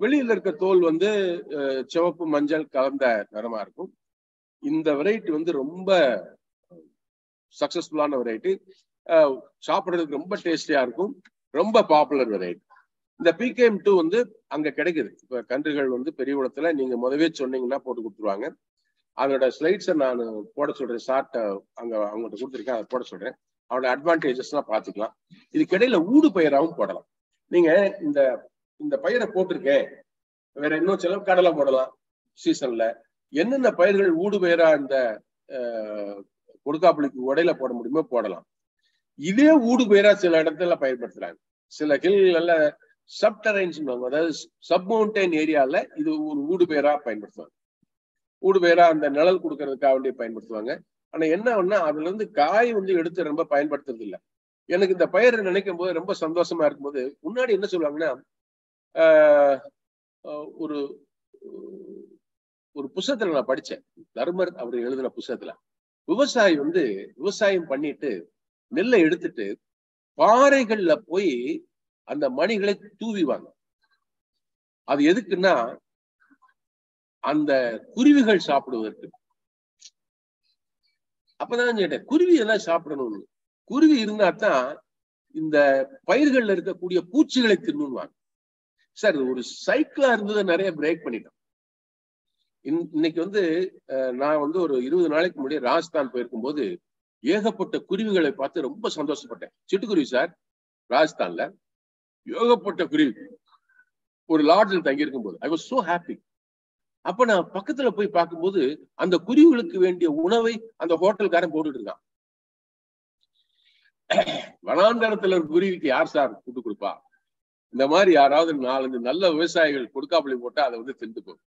S2: வெளியில இருக்க தோல் வந்து சிவப்பு மஞ்சள் கலந்த நிறமா இருக்கும். இந்த வெரைட்டி வந்து ரொம்ப சக்சஸ்ஃபுல்லான வெரைட்டி சாப்பிட்றதுக்கு ரொம்ப டேஸ்டியா இருக்கும். ரொம்ப பாப்புலர் வெரைட்டி இந்த பிகேஎம் டூ வந்து அங்க கிடைக்குது. இப்ப கன்றுகள் வந்து பெரியகுளத்துல நீங்க முதவே சொன்னீங்கன்னா போட்டு கொடுத்துருவாங்க. அதோட ஸ்லைட்ஸை நான் போட சொல்றேன். ஷார்ட்டை அங்க அவங்ககிட்ட கொடுத்துருக்கேன். அதை போட சொல்றேன். அவனோட அட்வான்டேஜஸ் எல்லாம் பாத்துக்கலாம் இதுக்கு இடையில ஊடு பயிராகவும் போடலாம். நீங்க இந்த இந்த பயிரை போட்டிருக்கேன். வேற இன்னும் சில கடலை போடலாம் சீசன்ல என்னென்ன பயிர்கள் ஊடு பயிரா இந்த கொடுக்காப்புளிக்கு உடையில போட முடியுமோ போடலாம். இதே ஊடு பயிரா சில இடத்துல பயன்படுத்துறாங்க. சில ஹில்ல சப்டரைன்ஸ் அதாவது சப் மவுண்டைன் ஏரியால இது ஒரு ஊடு பயிரா பயன்படுத்துவாங்க. ஊடு பயிரா அந்த நிழல் கொடுக்கறதுக்காக வேண்டிய பயன்படுத்துவாங்க. ஆனா என்ன ஒண்ணா அதுல இருந்து காய் வந்து எடுத்து ரொம்ப பயன்படுத்துறது இல்லை. எனக்கு இந்த பயிர் நினைக்கும் போது ரொம்ப சந்தோஷமா இருக்கும்போது முன்னாடி என்ன சொல்லுவாங்கன்னா ஒரு ஒரு புஸ்தகத்துல நான் படிச்சேன். தர்மர் அவர் எழுதின புஸ்தகத்துல விவசாயி வந்து விவசாயம் பண்ணிட்டு நெல்லை எடுத்துட்டு பாறைகள்ல போய் அந்த மணிகளை தூவிவாங்க. அது எதுக்குன்னா அந்த குருவிகள் சாப்பிடுவதற்கு. அப்பதான் கேட்டேன் குருவி எல்லாம் சாப்பிடணும்னு. குருவி இருந்தா தான் இந்த பயிர்கள்ல இருக்கக்கூடிய பூச்சிகளை தின்னுவாங்க. சார் ஒரு சைக்கிளா இருந்ததை நிறைய பிரேக் பண்ணிட்டோம். இன்னைக்கு வந்து நான் வந்து ஒரு இருபது நாளைக்கு முன்னாடி ராஜஸ்தான் போயிருக்கும் போது ஏகப்பட்ட குருவிகளை பார்த்து ரொம்ப சந்தோஷப்பட்டேன். சிட்டுக்குருவி சார் ராஜஸ்தான்ல ஏகப்பட்ட குருவி. ஒரு லாட்ஜில் தங்கியிருக்கும் போது ஐ வாஸ் சோ ஹாப்பி அப்ப நான் பக்கத்துல போய் பார்க்கும்போது அந்த குருவிகளுக்கு வேண்டிய உணவை அந்த ஹோட்டல்காரன் போட்டுட்டு இருக்கான் வனாந்தரத்துல ஒரு குருவிக்கு யார் சார் கூட்டு கொடுப்பா? இந்த மாதிரி யாராவது நாலஞ்சு நல்ல விவசாயிகள் கொடுக்காப்புளி போட்டா அதை வந்து திண்டு போகும்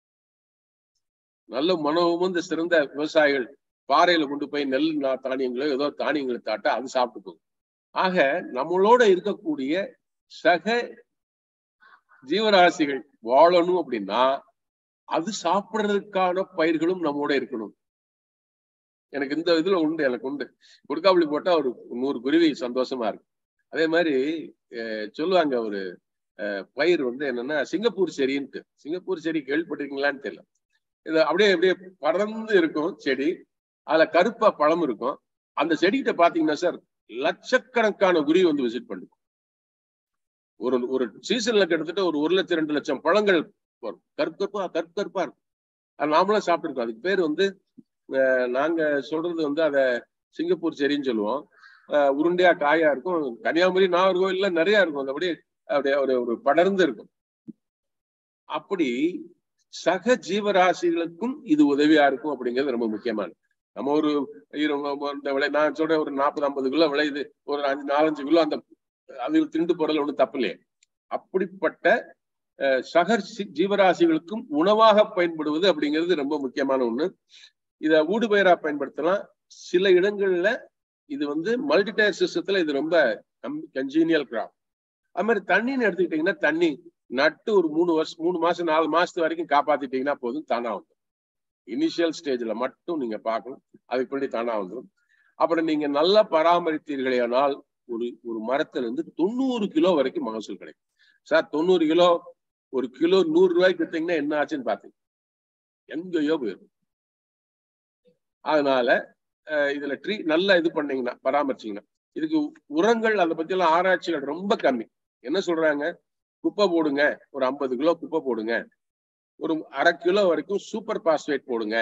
S2: நல்ல மனோமுந்த சிறந்த விவசாயிகள் பாறையில கொண்டு போய் நெல் தானியங்களோ ஏதோ தானியங்களை தாட்டா அது சாப்பிட்டு போகும். ஆக நம்மளோட இருக்கக்கூடிய சக ஜீவராசிகள் வாழணும் அப்படின்னா அது சாப்பிடுறதுக்கான பயிர்களும் நம்மோட இருக்கணும். எனக்கு இந்த இதுல உண்டு எனக்கு உண்டு. கொடுக்காப்புளி போட்டா ஒரு நூறு குருவி சந்தோஷமா இருக்கு. அதே மாதிரி சொல்லுவாங்க ஒரு பயிர் வந்து என்னன்னா சிங்கப்பூர் செடின்ட்டு. சிங்கப்பூர் செடி கேள்விப்பட்டிருக்கீங்களான்னு தெரியல. இது அப்படியே அப்படியே படர்ந்து இருக்கும் செடி. அதுல கருப்பா பழம் இருக்கும். அந்த செடிகிட்ட பாத்தீங்கன்னா சார் லட்சக்கணக்கான குருவி வந்து விசிட் பண்ணும் ஒரு ஒரு சீசன்ல கிட்டத்தட்ட ஒரு ஒரு லட்சம் ரெண்டு லட்சம் பழங்கள் வரும். கருப்பு கருப்பா கருப்பு கருப்பா இருக்கும். அது நாமளும் சாப்பிட்டுருக்கோம். அதுக்கு பேர் வந்து நாங்க சொல்றது வந்து அத சிங்கப்பூர் செடின்னு சொல்லுவோம். உருண்டையா காயா இருக்கும். கன்னியாகுமரி நாகர்கோவில்ல நிறைய இருக்கும். அந்த அப்படியே அப்படியே ஒரு ஒரு படர்ந்து இருக்கும். அப்படி சக ஜீவராசிகளுக்கும் இது உதவியா இருக்கும் அப்படிங்கிறது ரொம்ப முக்கியமானது. நம்ம ஒரு இந்த விளை நான் சொல்றேன் ஒரு நாற்பது ஐம்பது கிலோ விளையுது ஒரு அஞ்சு நாலஞ்சு கிலோ அந்த அதில் திண்டு போறதுல ஒன்றும் தப்பு இல்லையே அப்படிப்பட்ட சகர் ஜீவராசிகளுக்கும் உணவாக பயன்படுவது அப்படிங்கிறது ரொம்ப முக்கியமான ஒண்ணு. இதை ஊடுபயிரா பயன்படுத்தலாம். சில இடங்கள்ல இது வந்து மல்டிடயர் சிஸ்டத்துல இது ரொம்ப கன்ஜீனியல் கிராப் அது மாதிரி தண்ணின்னு எடுத்துக்கிட்டீங்கன்னா தண்ணி நட்டு ஒரு மூணு வருஷம் மூணு மாசம் நாலு மாசத்து வரைக்கும் காப்பாத்திட்டீங்கன்னா போதும் தானா இனிஷியல் ஸ்டேஜ்ல மட்டும் நீங்க பார்க்கணும். அது இப்படி தானா வந்துடும் அப்புறம் நீங்க நல்லா பராமரித்தீர்களேனால் ஒரு ஒரு மரத்துல இருந்து தொண்ணூறு கிலோ வரைக்கும் மகசூல் கிடைக்கும். சார் தொண்ணூறு கிலோ ஒரு கிலோ நூறு ரூபாய்க்கு வித்தீங்கன்னா என்ன ஆச்சுன்னு பார்த்தீங்க? எங்கேயோ போயிடும். அதனால இதுல ட்ரீ நல்லா இது பண்ணீங்கன்னா பராமரிச்சீங்கன்னா இதுக்கு உரங்கள் அதை பத்தி எல்லாம் ஆராய்ச்சிகள் ரொம்ப கம்மி. என்ன சொல்றாங்க? குப்பை போடுங்க. ஒரு ஐம்பது கிலோ குப்பை போடுங்க. ஒரு அரை கிலோ வரைக்கும் சூப்பர் பாஸ்பேட் போடுங்க.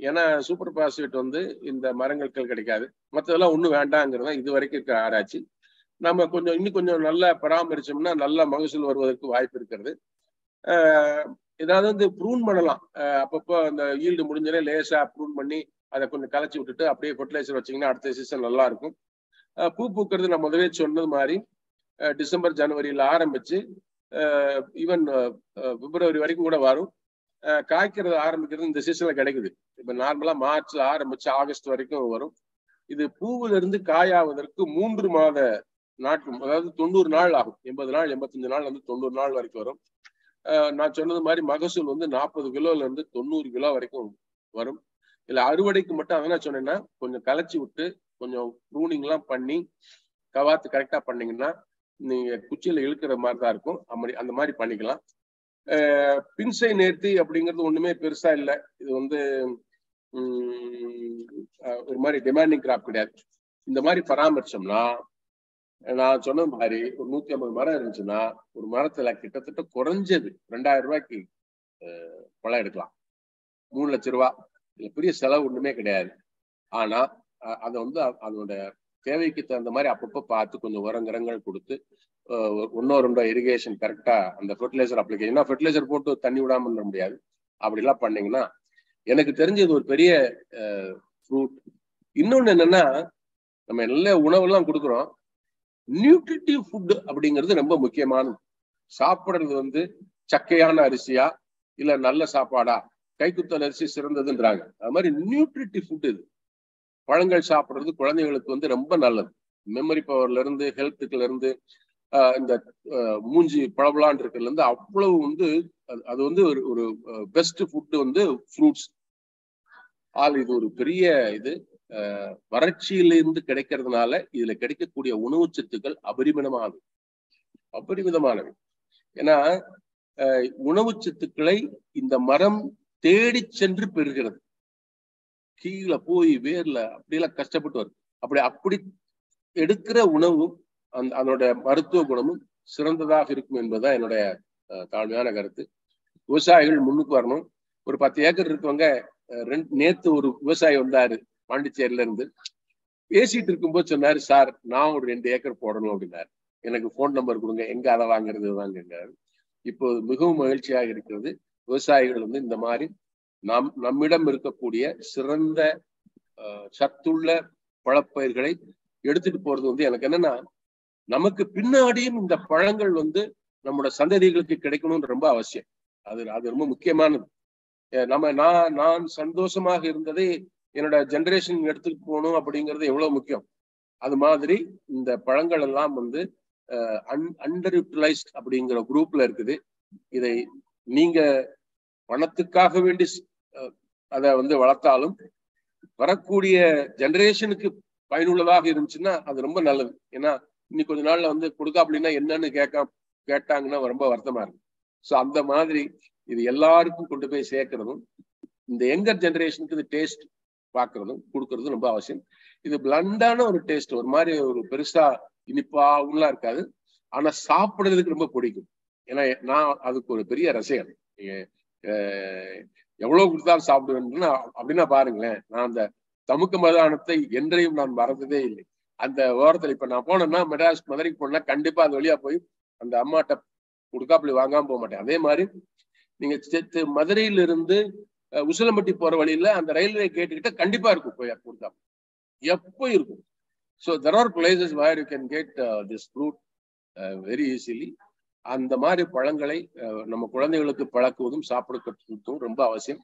S2: ஏன்னா சூப்பர் பாஸ்பேட் வந்து இந்த மரங்களுக்கு கிடைக்காது. மற்றதெல்லாம் ஒன்றும் வேண்டாங்கிறதா இது வரைக்கும் இருக்கிற ஆராய்ச்சி. நம்ம கொஞ்சம் இன்னும் கொஞ்சம் நல்லா பராமரிச்சோம்னா நல்ல மகசூல் வருவதற்கு வாய்ப்பு இருக்கிறது. ஏதாவது வந்து ப்ரூன் பண்ணலாம். அப்பப்போ அந்த ஈல்டு முடிஞ்சனே லேசாக ப்ரூன் பண்ணி அதை கொஞ்சம் கலைச்சி விட்டுட்டு அப்படியே ஃபர்டிலைசர் வச்சிங்கன்னா அடுத்த சீசன் நல்லா இருக்கும். பூ பூக்கிறது நான் முதலே சொன்னது மாதிரி டிசம்பர் ஜனவரியில் ஆரம்பிச்சு ஈவன் பிப்ரவரி வரைக்கும் கூட வரும். காய்க்கிறது ஆரம்பிக்கிறது இந்த சீசன்ல கிடைக்குது. இப்ப நார்மலா மார்ச்ல ஆரம்பிச்சு ஆகஸ்ட் வரைக்கும் வரும். இது பூவுல இருந்து காயாவதற்கு மூன்று மாத நாட்கள் அதாவது தொண்ணூறு நாள் ஆகும். எண்பது நாள் எண்பத்தஞ்சு நாள் வந்து தொண்ணூறு நாள் வரைக்கும் வரும். நான் சொன்னது மாதிரி மகசூல் வந்து நாற்பது கிலோல இருந்து தொண்ணூறு கிலோ வரைக்கும் வரும். இல்ல அறுவடைக்கு மட்டும் அதெல்லாம் சொன்னேன்னா கொஞ்சம் கலைச்சி விட்டு கொஞ்சம் ப்ரூனிங் எல்லாம் பண்ணி கவாத்து கரெக்டா பண்ணீங்கன்னா நீங்க குச்சியில இழுக்கிற மாதிரி தான் இருக்கும் அப்படி அந்த மாதிரி பண்ணிக்கலாம். பின்சை நேர்த்தி அப்படிங்கிறது ஒண்ணுமே பெருசா இல்லை. இது வந்து ஒரு மாதிரி டிமாண்டிங் கிராப் கிடையாது. இந்த மாதிரி பராமரிச்சோம்னா நான் சொன்ன மாதிரி ஒரு நூத்தி ஐம்பது மரம் இருந்துச்சுன்னா ஒரு மரத்துல கிட்டத்தட்ட குறைஞ்சது ரெண்டாயிரம் ரூபாய்க்கு பழம் எடுக்கலாம். மூணு லட்ச ரூபா. இதுல பெரிய செலவு ஒண்ணுமே கிடையாது. ஆனா அதை வந்து அதோட தேவைக்கு தகுந்த மாதிரி அப்பப்போ பார்த்து கொஞ்சம் உரங்கரங்கள் கொடுத்து ஒன்னோ ரெண்டோ இரிகேஷன் கரெக்டாக அந்த ஃபெர்டிலைசர் அப்ளிகேஷன் ஃபெர்டிலைசர் போட்டு தண்ணி விடாம பண்ண முடியாது. அப்படிலாம் பண்ணீங்கன்னா எனக்கு தெரிஞ்சது ஒரு பெரிய ஃப்ரூட் இன்னொன்னு என்னன்னா நம்ம நல்ல உணவெல்லாம் கொடுக்குறோம். நியூட்ரிட்டிவ் ஃபுட் அப்படிங்கிறது ரொம்ப முக்கியமானது. சாப்பிட்றது வந்து சக்கையான அரிசியா இல்லை நல்ல சாப்பாடா? கைக்குத்தல் அரிசி சிறந்ததுன்றாங்க. அது மாதிரி நியூட்ரிட்டிவ் ஃபுட் இது. பழங்கள் சாப்பிடுறது குழந்தைகளுக்கு வந்து ரொம்ப நல்லது. மெமரி பவர்ல இருந்து ஹெல்த்துக்குல இருந்து இந்த மூஞ்சி பழபலான் இருக்கிறதுல இருந்து அவ்வளவு வந்து அது வந்து ஒரு ஒரு பெஸ்ட் ஃபுட்டு வந்து ஃப்ரூட்ஸ் ஆல் இது ஒரு பெரிய இது. வறட்சியிலிருந்து கிடைக்கிறதுனால இதுல கிடைக்கக்கூடிய உணவு சத்துக்கள் அபரிமிதமானது அபரிமிதமானவை. ஏன்னா உணவு சத்துக்களை இந்த மரம் தேடி சென்று பெறுகிறது. கீழே போய் வேர்ல அப்படியெல்லாம் கஷ்டப்பட்டு வருது அப்படி அப்படி எடுக்கிற உணவும் அந்த அதனுடைய மருத்துவ குணமும் சிறந்ததாக இருக்கும் என்பதுதான் என்னுடைய தாழ்மையான கருத்து. விவசாயிகள் முன்னுக்கு வரணும். ஒரு பத்து ஏக்கர் இருக்கவங்க ரெண்டு நேத்து ஒரு விவசாயி வந்தாரு பாண்டிச்சேரியில இருந்து. பேசிட்டு இருக்கும்போது சொன்னாரு சார் நான் ஒரு ரெண்டு ஏக்கர் போடணும் அப்படின்னாரு. எனக்கு போன் நம்பர் கொடுங்க. எங்க அதை வாங்குறது? வாங்குங்கிறாரு இப்போ மிகவும் மகிழ்ச்சியாக இருக்கிறது. விவசாயிகள் வந்து இந்த மாதிரி நம் நம்மிடம் இருக்கக்கூடிய சிறந்த சத்துள்ள பழப்பயிர்களை எடுத்துட்டு போறது வந்து எனக்கு என்னன்னா நமக்கு பின்னாடியும் இந்த பழங்கள் வந்து நம்மளோட சந்ததிகளுக்கு கிடைக்கணும்னு ரொம்ப அவசியம். அது அது ரொம்ப முக்கியமானது. நம்ம நான் நான் சந்தோஷமாக இருந்ததை என்னோட ஜென்ரேஷன் எடுத்துட்டு போகணும் அப்படிங்கிறது எவ்வளவு முக்கியம். அது மாதிரி இந்த பழங்கள் எல்லாம் வந்து அன் அண்டர் யூட்டிலைஸ்ட் அப்படிங்கிற குரூப்ல இருக்குது. இதை நீங்க பணத்துக்காக வேண்டி அதை வந்து வளர்த்தாலும் வரக்கூடிய ஜெனரேஷனுக்கு பயனுள்ளதாக இருந்துச்சுன்னா அது ரொம்ப நல்லது. ஏன்னா இன்னைக்கு கொஞ்ச நாள்ல வந்து கொடுக்கா அப்படின்னா என்னன்னு கேட்க கேட்டாங்கன்னா ரொம்ப வருத்தமா இருக்கு. ஸோ அந்த மாதிரி இது எல்லாருக்கும் கொண்டு போய் சேர்க்கறதும் இந்த யங்கர் ஜெனரேஷனுக்கு இது டேஸ்ட் பார்க்கறதும் கொடுக்கறதும் ரொம்ப அவசியம். இது பிளண்டான ஒரு டேஸ்ட் ஒரு மாதிரி ஒரு பெருசா இனிப்பா இருக்காது. ஆனா சாப்பிடுறதுக்கு ரொம்ப பிடிக்கும். ஏன்னா நான் அதுக்கு ஒரு பெரிய ரசிகன். எவ்வளவு கொடுத்தாலும் சாப்பிடுவேன் அப்படின்னா பாருங்களேன் நான் அந்த தமுக்க மதானத்தை என்றையும் நான் மறந்ததே இல்லை. அந்த ஓரத்துல இப்ப நான் போனேன்னா மெட்ராஸ் மதுரைக்கு போனா கண்டிப்பா அந்த வழியா போய் அந்த அம்மாட்ட கொடுக்காப்புல வாங்காம போக மாட்டேன். அதே மாதிரி நீங்க மதுரையில இருந்து உசிலம்பட்டி போற வழியில அந்த ரயில்வே கேட்டுக்கிட்ட கண்டிப்பா இருக்கும் போய் கொடுத்தா. எப்போ இருக்கும்? So there are places where you can get this fruit very easily அந்த மாதிரி பழங்களை நம்ம குழந்தைகளுக்கு பழக்குவதும் சாப்பிடுவதும் ரொம்ப அவசியம்.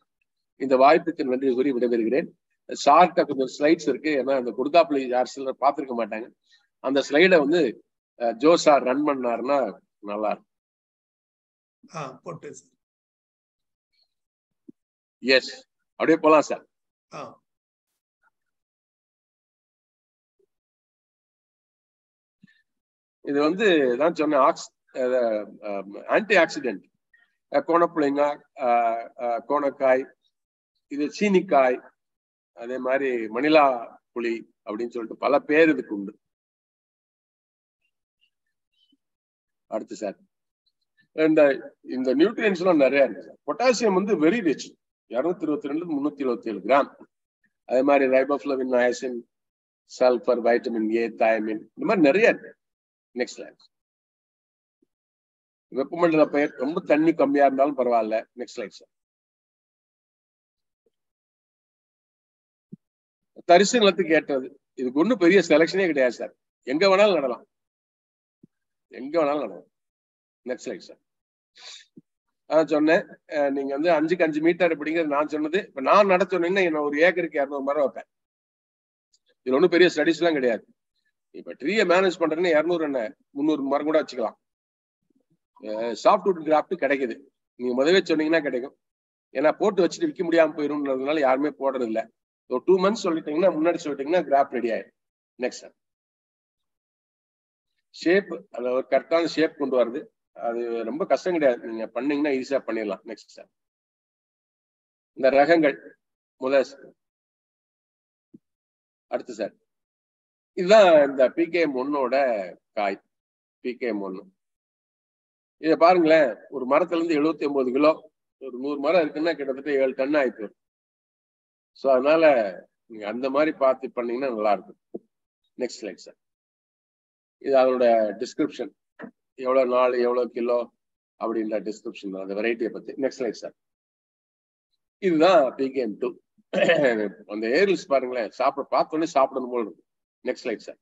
S2: இந்த வாய்ப்புக்கு நன்றி கூறி விடைபெறுகிறேன். ஷார்ட்டா கொஞ்சம் ஸ்லைட்ஸ் இருக்கு. ஏன்னா அந்த கொடுக்காப்புல யார் சிலர் பார்த்துருக்க மாட்டாங்க. அந்த ஸ்லைடை வந்து ஜோ சார் ரன் பண்ணாருன்னா நல்லா இருக்கும்.
S1: போட்டு
S2: எஸ் அப்படியே போலாம் சார். இது வந்து நான் சொன்னேன் ஆக்ஸ் ஆன்டி ஆக்சிடென்ட் கோணப்புளிங்க கோணக்காய் இது சீனிக்காய் அதே மாதிரி மணிலா புளி அப்படின்னு சொல்லிட்டு பல பேர் இதுக்கு உண்டு. அடுத்து சார் இந்த இந்த நியூட்ரியன்ஸ் எல்லாம் நிறைய இருக்கு சார். பொட்டாசியம் வந்து வெரி ரிச் இருநூத்தி இருபத்தி ரெண்டு முன்னூத்தி இருபத்தி ஏழு கிராம். அதே மாதிரி riboflavin niacin sulphur vitamin A thiamine இந்த மாதிரி நிறைய இருக்கு. நெக்ஸ்ட் லைன் வெப்பமண்டல பெயர் ரொம்ப தண்ணி கம்மியா இருந்தாலும் பரவாயில்ல. நெக்ஸ்ட் லைட் சார் தரிசு நிலத்துக்கு ஏற்றது. இதுக்கு ஒன்றும் பெரிய செலெக்ஷனே கிடையாது சார் எங்க வேணாலும் நடலாம். எங்க வேணாலும் நடலாம். நெக்ஸ்ட் லைட் சார் அதான் சொன்னேன். நீங்க வந்து அஞ்சுக்கு அஞ்சு மீட்டர் அப்படிங்கிறது நான் சொன்னது. இப்ப நான் நட சொன்னீங்கன்னா என்ன ஒரு ஏக்கருக்கு இரநூறு மரம் வைப்பேன். இதுல ஒன்றும் பெரிய ஸ்டடிஸ் எல்லாம் கிடையாது. இப்ப ட்ரீயை மேனேஜ் பண்றேன்னு இரநூறு என்ன? முந்நூறு மரம் கூட வச்சுக்கலாம். சாஃப்ட்வுட் கிராஃப்ட் கிடைக்குது. நீங்க முதவே சொன்னீங்கன்னா கிடைக்கும். ஏன்னா போட்டு வச்சுட்டு விற்க முடியாம போயிரும்ன்றதுனால யாருமே போடுறது இல்லை ஒரு டூ மந்த்ஸ் சொல்லிட்டீங்கன்னா முன்னாடி சொல்லிட்டீங்கன்னா கிராஃப்ட் ரெடி ஆயிடும். நெக்ஸ்ட் சார் ஷேப் அது ஒரு கரெக்டான ஷேப் கொண்டு வருது அது ரொம்ப கஷ்டம் கிடையாது. நீங்க பண்ணீங்கன்னா ஈஸியா பண்ணிடலாம். நெக்ஸ்ட் சார் இந்த ரகங்கள். முதல் அடுத்து சார் இதுதான் இந்த பிகேஎம் ஒன்னோட காய். பிகேஎம் ஒன்னு இதை பாருங்களேன். ஒரு மரத்துல இருந்து எழுபத்தி ஒன்பது கிலோ ஒரு நூறு மரம் இருக்குன்னா கிட்டத்தட்ட ஏழு டன் ஆகி போயிடும். ஸோ அதனால நீங்க அந்த மாதிரி பார்த்து பண்ணீங்கன்னா நல்லா இருக்கும். நெக்ஸ்ட் ஸ்லைட் சார் இது அதோட டிஸ்கிரிப்ஷன் எவ்வளோ நாள் எவ்வளோ கிலோ அப்படின்ற டிஸ்கிரிப்ஷன் தான். அந்த வெரைட்டியை பற்றி நெக்ஸ்ட் ஸ்லைட் சார் இதுதான் பிகேஎம் டூ அந்த ஏரில்ஸ் பாருங்களேன். சாப்பிட பார்த்தோன்னே சாப்பிடணும் போல இருக்கும் நெக்ஸ்ட் லைக் சார்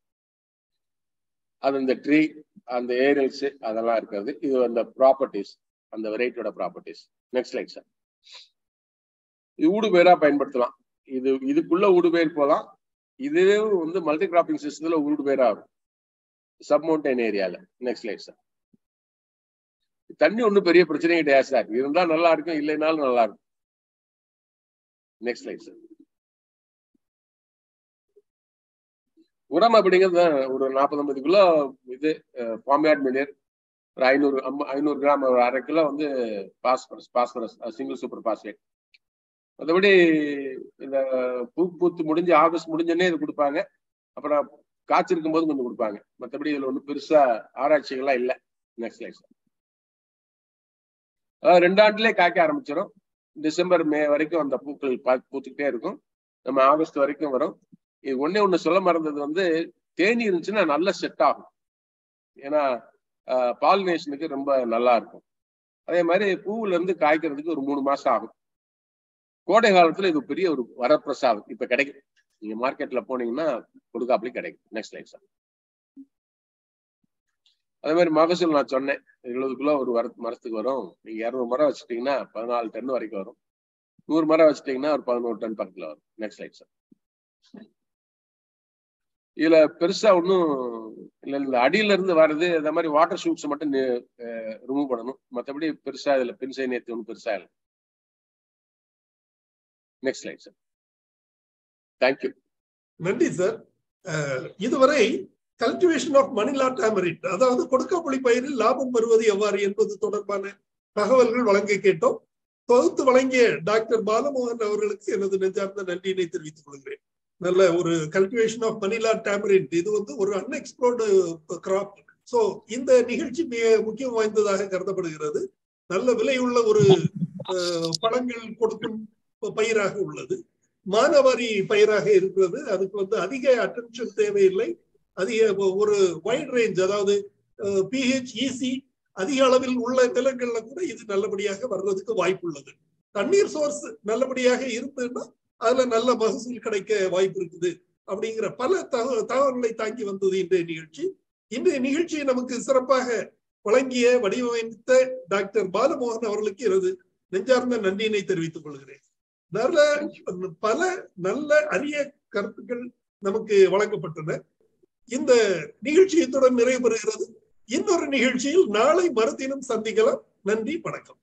S2: அது இந்த ட்ரீ அந்த ஏரியல்ஸ் அதெல்லாம் இருக்கிறது இது அந்த ப்ராப்பர்ட்டிஸ் அந்த வெரைட்டியோட ப்ராப்பர்ட்டிஸ் நெக்ஸ்ட் லைட் சார் இது ஊடுபயிராக பயன்படுத்தலாம். இது இதுக்குள்ள ஊடுபயிர் போகலாம். இதுவே வந்து மல்டி கிராப்பிங் சிஸ்டத்துல ஊடுபயிராக ஆகும் சப்மௌண்டைன் ஏரியால நெக்ஸ்ட் லைட் சார் தண்ணி ஒன்றும் பெரிய பிரச்சனையே கிடையாது சார் இருந்தால் நல்லா இருக்கும் இல்லைனாலும் நல்லா இருக்கும். நெக்ஸ்ட் லைட் சார் உரம் அப்படிங்கிறது ஒரு நாற்பது ஐம்பது கிலோ இது பாம்பியாட் மினியர் ஒரு ஐநூறு ஐநூறு கிராம் ஒரு அரை கிலோ வந்து phosphorus phosphorus single super phosphate மற்றபடி இந்த பூ பூத்து முடிஞ்சு ஆகஸ்ட் முடிஞ்சோடனே இது கொடுப்பாங்க. அப்புறம் காய்ச்சிருக்கும் போது கொஞ்சம் கொடுப்பாங்க. மற்றபடி இதுல ஒன்றும் பெருசா ஆராய்ச்சிகள்லாம் இல்லை. நெக்ஸ்ட் லைஃப் அதாவது ரெண்டாண்டுலேயே காய்க்க ஆரம்பிச்சிடும் டிசம்பர் மே வரைக்கும் அந்த பூக்கள் பூத்துக்கிட்டே இருக்கும். நம்ம ஆகஸ்ட் வரைக்கும் வரும். இது ஒன்னே ஒண்ணு சொல்ல மறந்தது வந்து தேனி இருந்துச்சுன்னா நல்ல செட் ஆகும். ஏன்னா பாலினேஷனுக்கு ரொம்ப நல்லா இருக்கும். அதே மாதிரி பூவுல இருந்து காய்க்கிறதுக்கு ஒரு மூணு மாசம் ஆகும். கோடை காலத்துல இது பெரிய ஒரு வரப்பிரசாதம். இப்ப கிடைக்கும் நீங்க மார்க்கெட்ல போனீங்கன்னா கொடுக்காப்புலயும் கிடைக்கும். நெக்ஸ்ட் லைஃப் சார் அதே மாதிரி மகசூல் நான் சொன்னேன். எழுபது கிலோ ஒரு வர மரத்துக்கு வரும். நீங்க இரநூறு மரம் வச்சுட்டீங்கன்னா பதினாலு டன் வரைக்கும் வரும். நூறு மரம் வச்சுட்டீங்கன்னா ஒரு பதினோரு டன் பக்கத்துல வரும். நெக்ஸ்ட் லைஃப் சார் இதுல பெருசா ஒன்றும் இல்ல இல்ல. அடியில இருந்து வர்றது இந்த மாதிரி வாட்டர் ஷூட்ஸ் மட்டும் ரிமூவ் பண்ணணும். மற்றபடி பெருசா இதுல பென்சை நேத்து ஒன்றும் பெருசா இல்லை. Next light sir thank you
S1: நன்றி சார் இதுவரை கல்டிவேஷன் ஆஃப் மணிலா டேமரிட் அதாவது கொடுக்காப்புளி பயிரில் லாபம் பெறுவது எவ்வாறு என்பது தொடர்பான தகவல்கள் வழங்க கேட்டோம். தொகுத்து வழங்கிய டாக்டர் பாலமோகன் அவர்களுக்கு எனது நெஞ்சார்ந்த நன்றியினை தெரிவித்துக் கொள்கிறேன். நல்ல ஒரு கல்டிவேஷன் ஆஃப் மணிலா டேமரின் இது வந்து ஒரு அன்எக்ஸ்ப்ளோர்டு கிராப் சோ இந்த நிகழ்ச்சி மிக முக்கியம் வாய்ந்ததாக கருதப்படுகிறது. நல்ல விலையுள்ள ஒரு uh, பழங்கள் கொடுக்கும் பயிராக உள்ளது. மானவாரி பயிராக இருக்கிறது. அதுக்கு வந்து அதிக அட்டென்ஷன் தேவையில்லை. அதிக ஒரு வைட் ரேஞ்ச் அதாவது uh, பிஹெச் இசி அதிக அளவில் உள்ள நிலங்கள்ல கூட இது நல்லபடியாக வர்றதுக்கு வாய்ப்பு உள்ளது தண்ணீர் சோர்ஸ் நல்லபடியாக இருந்ததுன்னா அதுல நல்ல மகசூல் கிடைக்க வாய்ப்பு இருக்குது அப்படிங்கிற பல தகவல்களை தாங்கி வந்தது இன்றைய நிகழ்ச்சி. இன்றைய நிகழ்ச்சியை நமக்கு சிறப்பாக வழங்கிய வடிவமைத்த டாக்டர் பாலமோகன் அவர்களுக்கு எனது நெஞ்சார்ந்த நன்றியினை தெரிவித்துக் கொள்கிறேன். நல்ல பல நல்ல அரிய கருத்துக்கள் நமக்கு வழங்கப்பட்டன. இந்த நிகழ்ச்சி இத்துடன் நிறைவு பெறுகிறது இன்னொரு நிகழ்ச்சியில் நாளை மறுதினம் சந்திக்கலாம். நன்றி வணக்கம்.